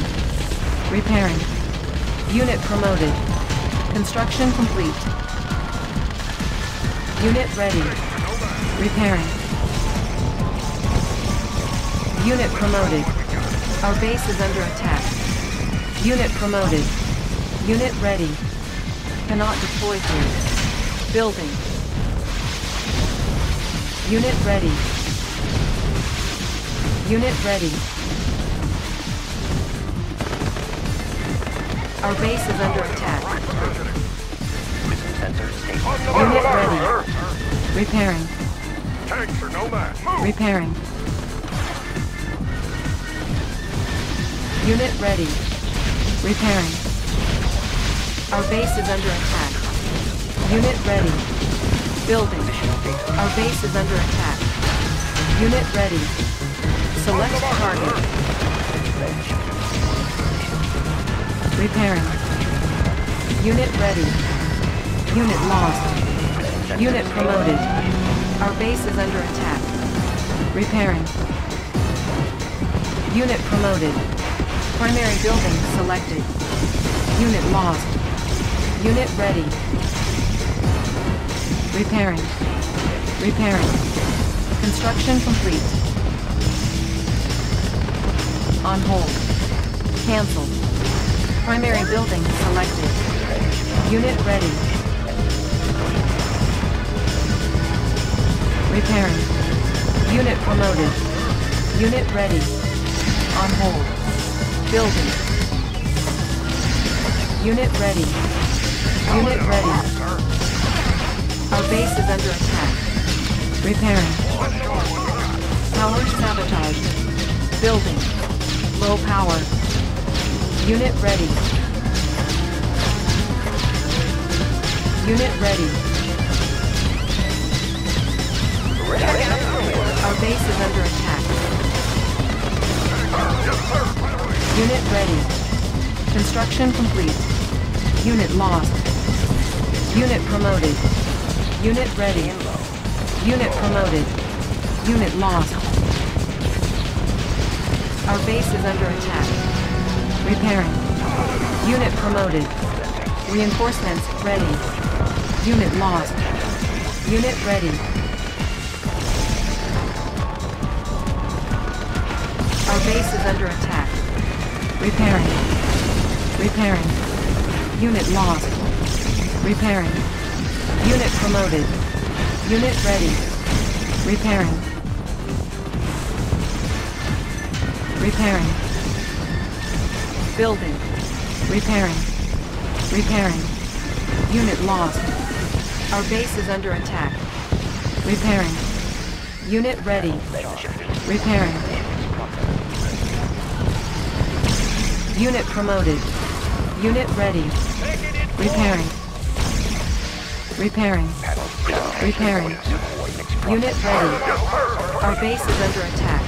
Repairing. Unit promoted. Construction complete. Unit ready. Repairing. Unit promoted. Our base is under attack. Unit promoted. Unit ready. Cannot deploy here. Building. Unit ready. Unit ready. Our base is under attack. Prism sensors stable. Unit ready. Repairing. Tanks are no match. Repairing. Unit ready. Repairing. Our base is under attack. Unit ready. Building. Our base is under attack. Unit ready. Select target. Repairing. Unit ready. Unit lost. Unit promoted. Our base is under attack. Repairing. Unit promoted. Primary building selected. Unit lost. Unit ready. Repairing. Repairing. Construction complete. On hold. Cancelled. Primary building selected. Unit ready. Repairing. Unit promoted. Unit ready. On hold. Building. Unit ready. Unit ready. Our base is under attack. Repairing. Power sabotage. Building. Low power. Unit ready. Unit ready. Our base is under attack. Unit ready. Construction complete. Unit lost. Unit promoted. Unit ready. Unit promoted. Unit lost. Our base is under attack. Repairing. Unit promoted. Reinforcements ready. Unit lost. Unit ready. Our base is under attack. Repairing. Repairing. Unit lost. Repairing. Unit promoted. Unit ready. Repairing. Repairing. Building. Repairing. Repairing. Unit lost. Our base is under attack. Repairing. Unit ready. Repairing. Unit promoted. Unit ready. Repairing. Repairing. Repairing. Unit ready. Our base is under attack.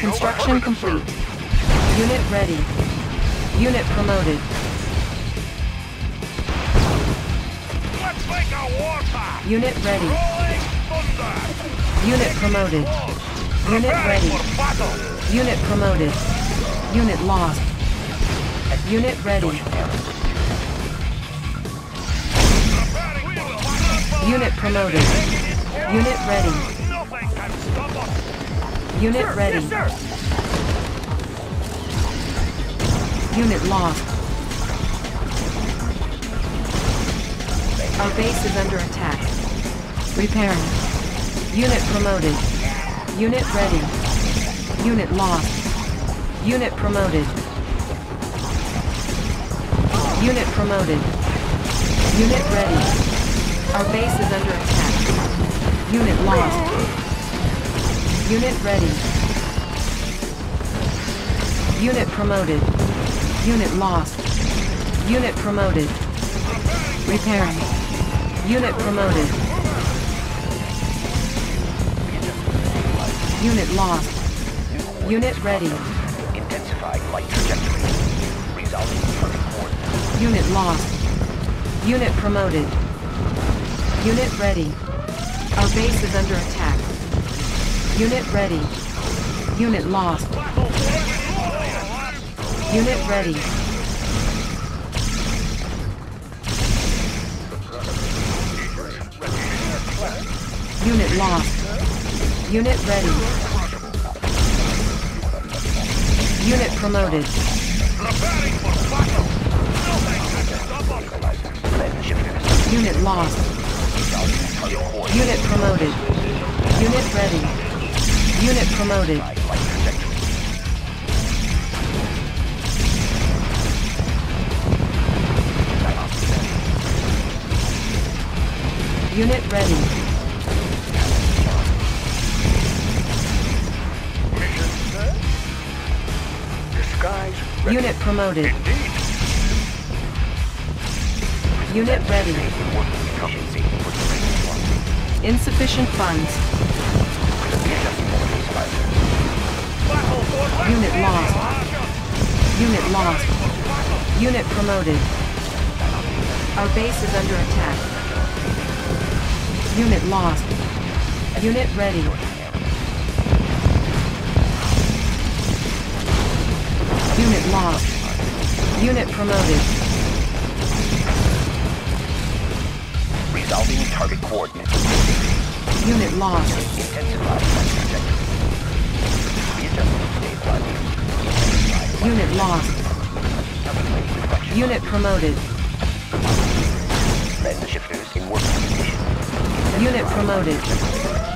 Construction complete. Unit ready. Unit promoted. Let's make a warpath! Unit ready. Unit promoted. Unit ready. Unit promoted. Unit lost. Unit ready. Unit promoted. Unit ready. Unit ready. Unit lost. Our base is under attack. Repairing. Unit promoted. Unit ready. Unit lost. Unit promoted. Unit promoted. Unit ready. Our base is under attack. Unit lost. Unit ready. Unit promoted. Unit lost. Unit promoted. Repairing. Unit promoted. Unit lost. Unit ready. Intensified light trajectory. Resolving perfect coordinates. Unit lost. Unit promoted. Unit ready. Our base is under attack. Unit ready. Unit lost. Unit ready. Unit lost. Unit ready. Lens shifters. Unit lost. Unit promoted. Unit ready. Unit promoted. Unit ready. Disguise ready. Unit promoted. Indeed. Unit ready. Insufficient funds. Unit lost. Unit lost. Unit promoted. Our base is under attack. Unit lost. Unit ready. Unit lost. Unit promoted. Resolving target coordinates. Unit lost. Readjusting. Unit lost. Unit promoted. Lens shifters in working condition. Unit promoted.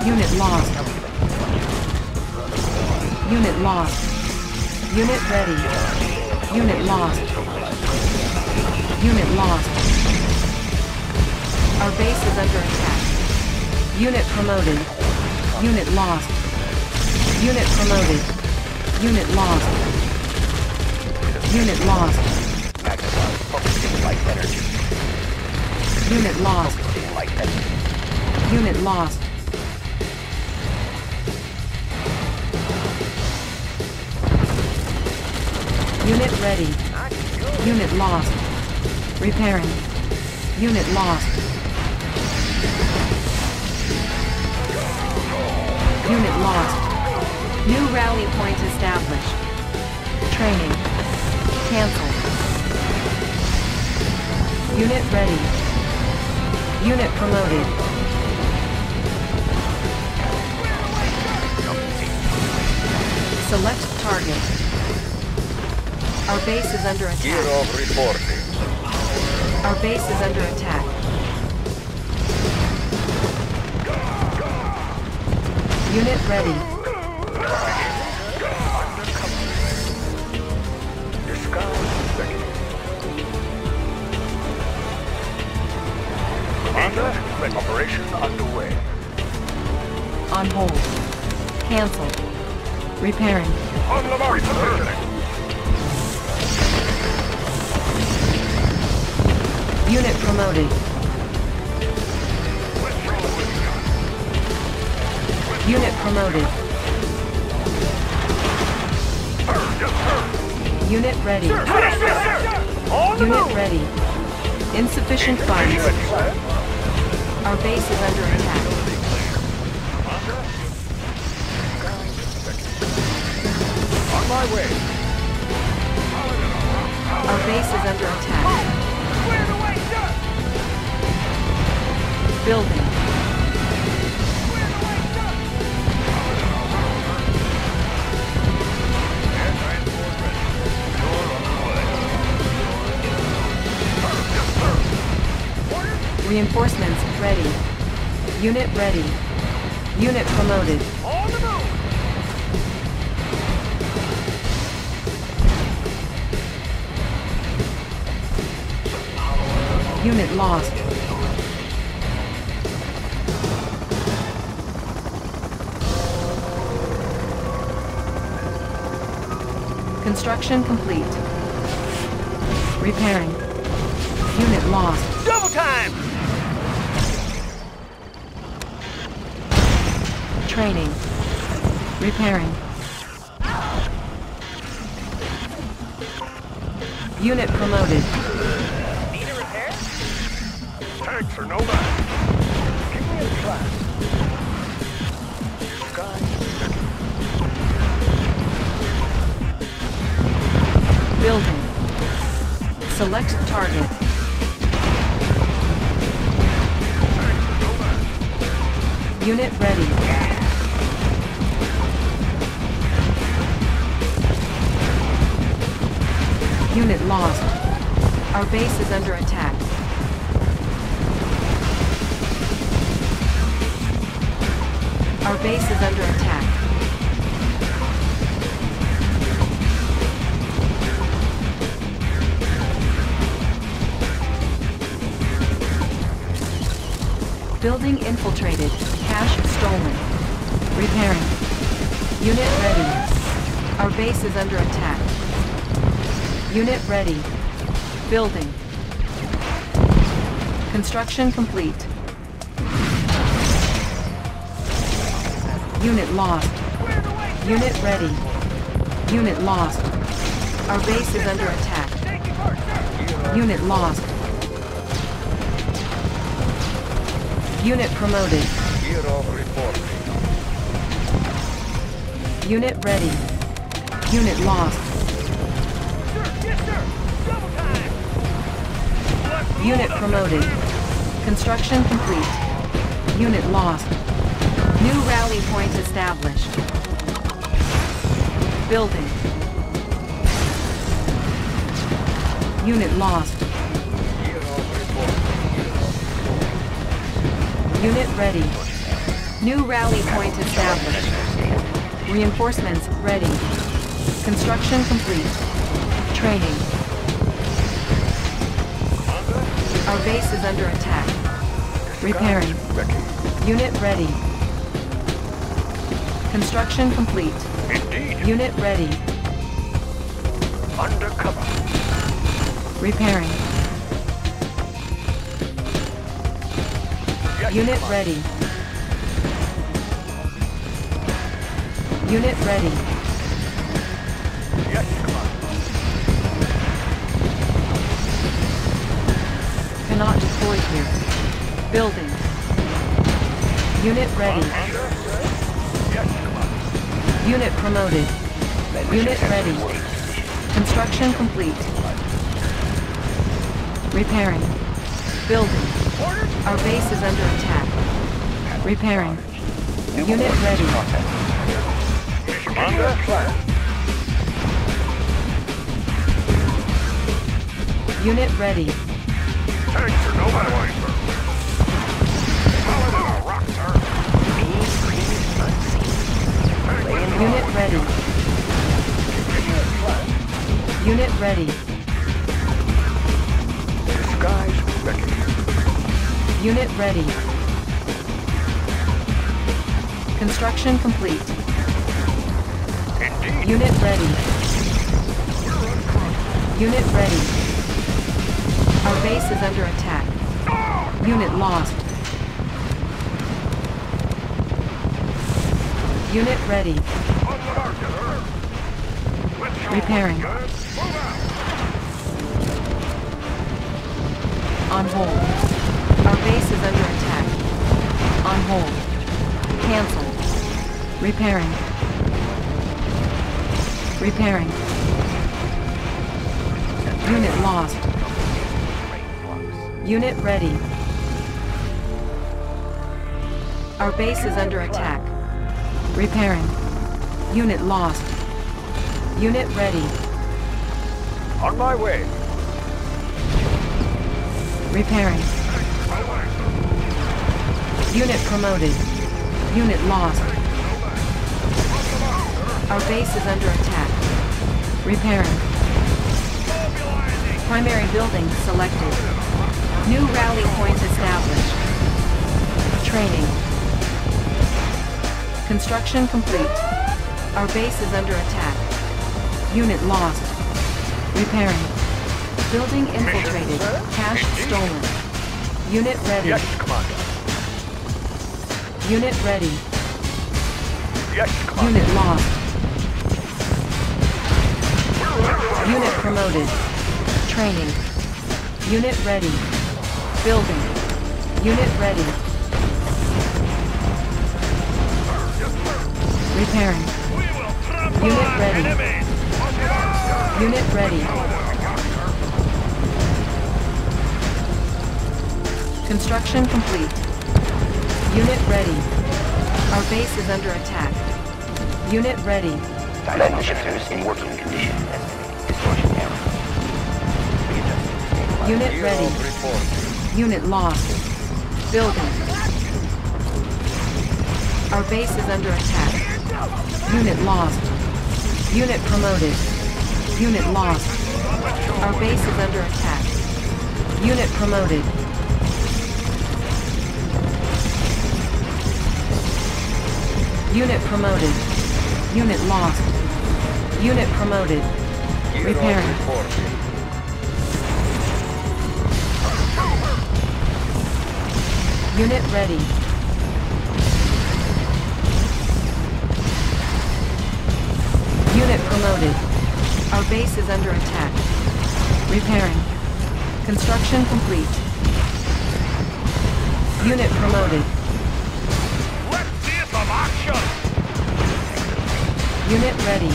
Unit lost. Unit lost. Unit ready. Unit lost. Unit lost. Our base is under attack. Unit promoted. Unit lost. Unit promoted. Unit lost. Unit lost. Magnify. Focusing. Unit lost. Unit lost. Unit ready. Unit lost. Repairing. Unit lost. Unit lost. New rally point established. Training. Cancelled. Unit ready. Unit promoted. Select target. Our base is under attack. of reporting. Our base is under attack. Unit ready. Commander. Operation underway. On hold. Cancelled. Repairing. On the mark. Unit promoted. Unit promoted. Unit ready. Unit ready. Insufficient funds. Our base is under attack. On my way. Our base is under attack. Building. Reinforcements ready. Unit ready. Unit promoted. Unit lost. Construction complete. Repairing. Unit lost. Double time! Training. Repairing. Unit promoted. No. Give me a Building. Select target. Unit ready. Unit lost. Our base is under attack. Base is under attack. Building infiltrated. Cash stolen. Repairing. Unit ready. Our base is under attack. Unit ready. Building. Construction complete. Unit lost. Unit ready. Unit lost. Our base is under attack. Unit lost. Unit promoted. Unit ready. Unit lost. Unit promoted. Construction complete. Unit lost. New rally point established. Building. Unit lost. Unit ready. New rally point established. Reinforcements ready. Construction complete. Training. Our base is under attack. Repairing. Unit ready. Construction complete. Indeed. Unit ready. Undercover. Repairing. Yes, Unit ready. Unit ready. Yes. Cannot deploy here. Building. Unit ready. Uh-huh. Unit promoted. Unit ready. Construction complete. Repairing. Building. Our base is under attack. Repairing. Unit ready. Commander. Unit ready. Ready. Unit ready. Disguise ready. Unit ready. Construction complete. Indeed. Unit ready. Unit ready. Our base is under attack. Unit lost. Unit ready. Repairing. On hold. Our base is under attack. On hold. Cancel. Repairing. Repairing. Unit lost. Unit ready. Our base is under attack. Repairing. Unit lost. Unit ready. On my way. Repairing. Unit promoted. Unit lost. Our base is under attack. Repairing. Primary building selected. New rally point established. Training. Construction complete. Our base is under attack. Unit lost. Repairing. Building infiltrated. Cash stolen. Unit ready. Yes, Commander. Unit ready. Yes, Commander. Unit lost. Unit promoted. Training. Unit ready. Building. Unit ready. Repairing. We will Unit ready. Unit ready. Construction complete. Unit ready. Our base is under attack. Unit ready. Lens shifters in working condition. Distortion error. Unit ready. Unit lost. Building. Our base is under attack. Unit lost. Unit promoted. Unit lost. Our base is under attack. Unit promoted. Unit promoted. Unit lost. Unit promoted. Repairing. Unit ready. Unit promoted. Base is under attack. Repairing. Construction complete. Unit promoted. Let's see some action! Unit ready.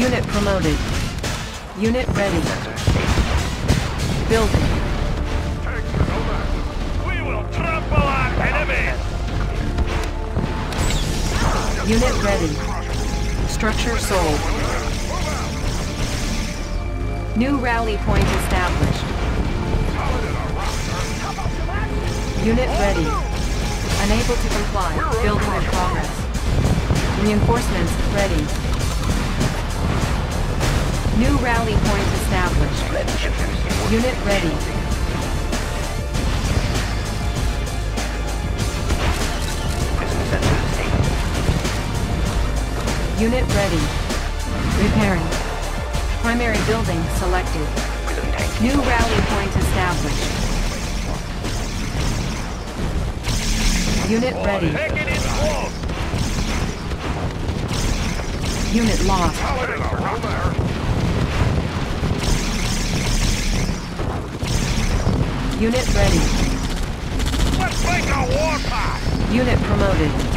Unit promoted. Unit ready. Building. Trample our enemies! Unit ready. Structure sold. New rally point established. Unit ready. Unable to comply. Building in progress. Reinforcements ready. New rally point established. Lens shifters in working Unit ready. Unit ready. Repairing. Primary building selected. New rally point established. Unit ready. Unit lost. Unit ready. Let's make a warpath! Unit promoted.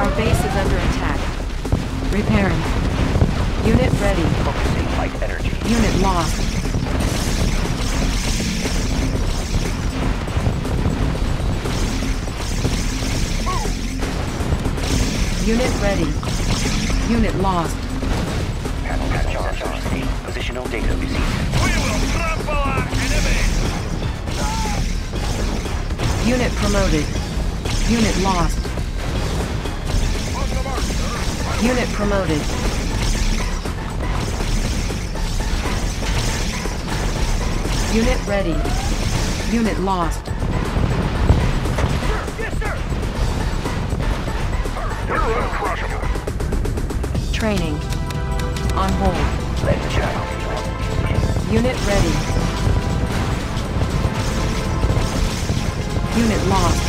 Our base is under attack. Repairing. Unit ready. Focusing light energy. Unit lost. Unit ready. Unit lost. Panel. Positional data received. We will trample our enemies! Unit promoted. Unit lost. Unit promoted. Unit ready. Unit lost. Yes, sir! Training. On hold. Lens channel. Unit ready. Unit lost.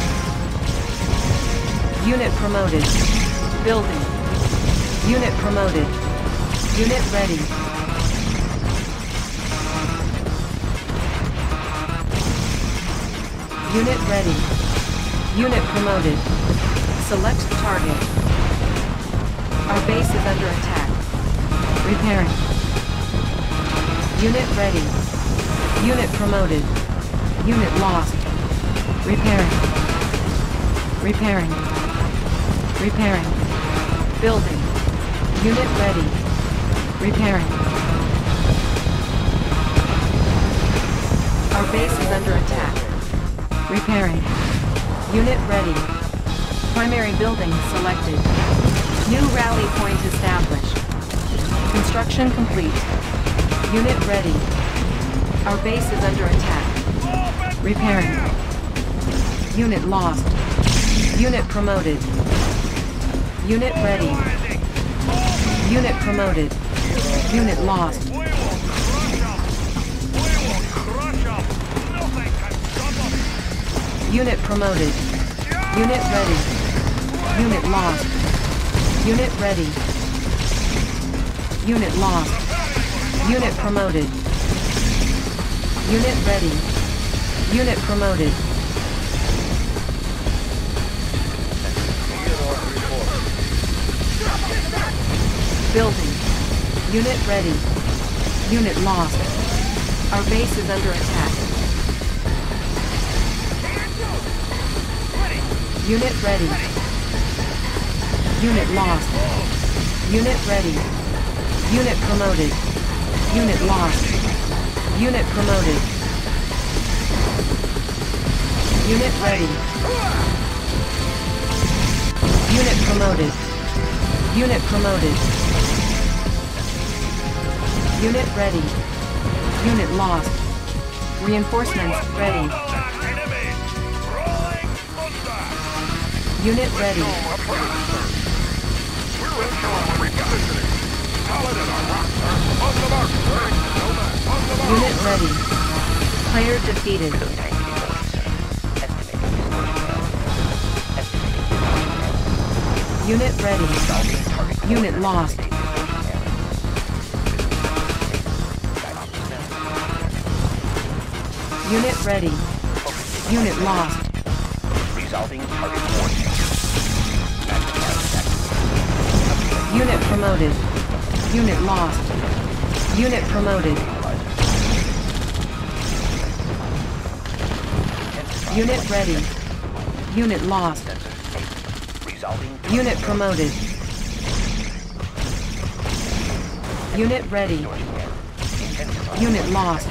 Unit promoted. Building. Unit promoted. Unit ready. Unit ready. Unit promoted. Select target. Our base is under attack. Repairing. Unit ready. Unit promoted. Unit lost. Repairing. Repairing. Repairing. Building. Unit ready. Repairing. Our base is under attack. Repairing. Unit ready. Primary building selected. New rally point established. Construction complete. Unit ready. Our base is under attack. Repairing. Unit lost. Unit promoted. Unit ready. Unit promoted. Unit lost. We will crush them! We will crush them! Nothing can stop us! Unit promoted. Unit ready. Unit lost. Unit ready. Unit lost. Unit promoted. Unit ready. Unit promoted. Building. Unit ready. Unit lost. Our base is under attack. Unit ready. Unit lost. Unit ready. Unit promoted. Unit lost. Unit promoted. Unit ready. Unit promoted. Unit promoted. Unit ready. Unit lost. Reinforcements ready. Unit ready. Unit ready. Player defeated. Unit ready. Unit lost. Unit ready. Unit lost. Resolving target coordinates. Unit promoted. Unit lost. Unit promoted. Unit ready. Unit lost. Unit promoted. Unit ready. Unit lost.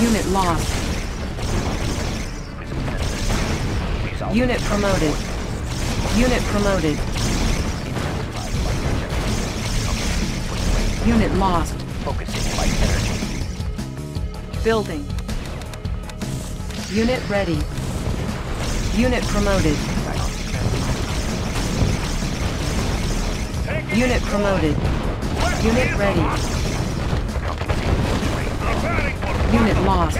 Unit lost. Unit promoted. Unit promoted. Unit lost. focusing light energy. Building. Unit ready. Unit promoted. Unit promoted. Unit ready. Unit lost.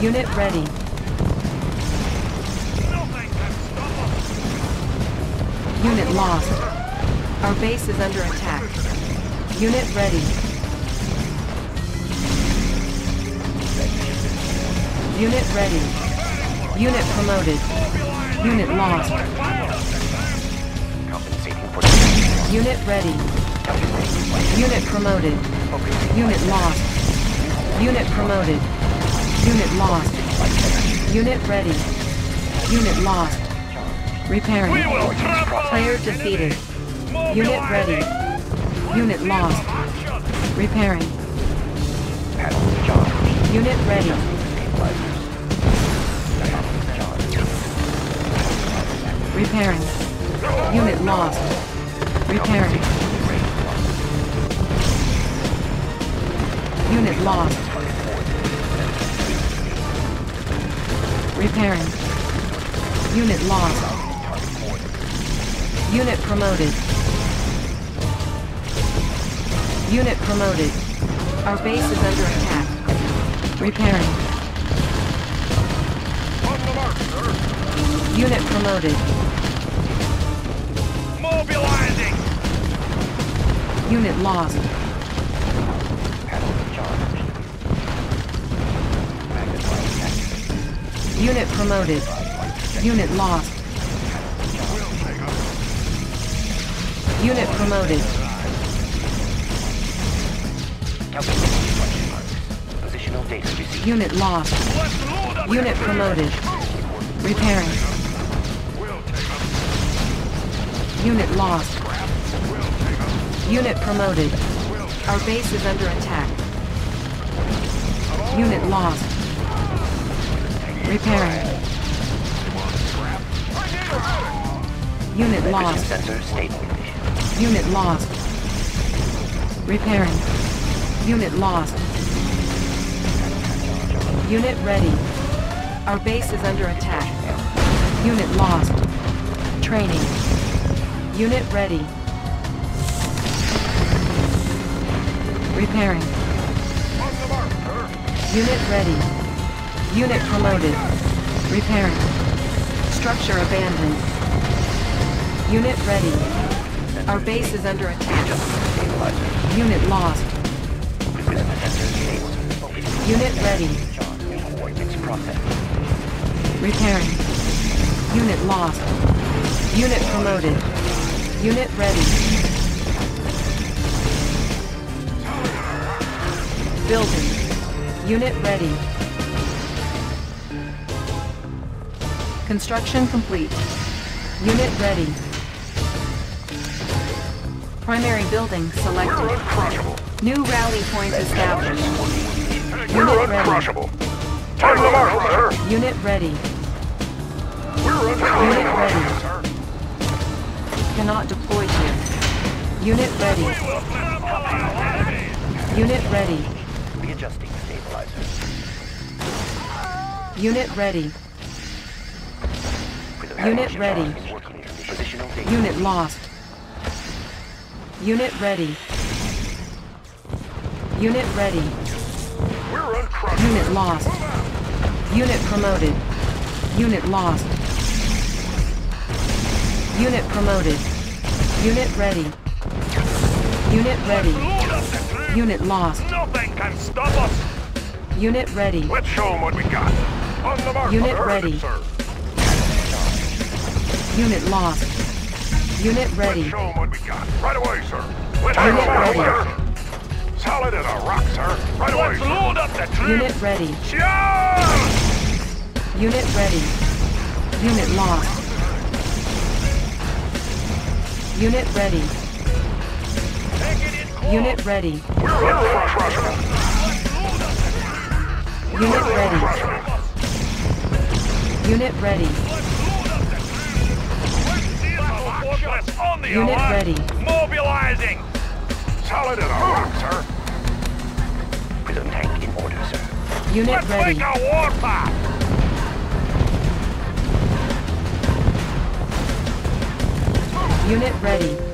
Unit ready. nothing can stop us. Unit lost. Our base is under attack. Unit ready. Unit ready. Unit promoted. Unit lost. Unit ready. Unit promoted. Unit lost. Unit promoted. Unit lost. Unit ready. Unit lost. Repairing. Player defeated. Unit ready. Unit lost. Repairing. Unit ready. Stabilizers. Panel charge. Repairing. Unit lost. Repairing. Unit lost. Repairing. Unit lost. Unit promoted. Unit promoted. Our base is under attack. Repairing. On the mark, sir. Unit promoted. Mobilizing. Unit lost. Unit promoted. Unit lost. Unit promoted. Calculating function marks. Positional data received. Unit lost. Let's load up. Unit promoted. Repairing. We'll take them. Unit lost. We'll take them. Unit promoted. Our base is under attack. Unit lost. Repairing. Unit lost. Unit lost. Repairing. Unit lost. Unit ready. Our base is under attack. Unit lost. Training. Unit ready. Repairing. Unit ready. Unit promoted. Repairing. Structure abandoned. Unit ready. Our base is under attack. Unit lost. Unit ready. Repairing. Unit lost. Unit promoted. Unit ready. Building. Unit ready. Construction complete. Unit ready. Primary building We're selected. uncrushable. New rally point established. We're Unit ready. uncrushable. Time to march, sir. Unit ready. We're Unit ready. Cannot deploy here. Unit ready. We will trample our. Unit ready. Readjusting stabilizer. Unit ready. Prism Unit ready. in working condition. Positional data. Unit lost. Unit ready. Unit ready. We're. Unit lost. Unit promoted. Unit lost. Unit promoted. Unit ready. Unit ready. Load up the troops. Unit lost. Nothing can stop us. Unit ready. Let's show them what we got. On the mark, Unit ready. Sir. Unit lost. Unit Let's ready. show them what we got. Right away, sir. Let's Unit have ready. sir. Solid as a rock, sir. Right away, Let's load up the troops. Unit ready. Charge! Unit ready. Unit lost. Unit ready. Take it in close. Unit ready. We're uncrushable. Unit ready. Uncrushable. Unit ready. Fortress on the Unit alert. ready. Mobilizing. Solid as a rock, sir. Prism tank in order, sir. Unit Let's ready. make a warpath. Unit ready.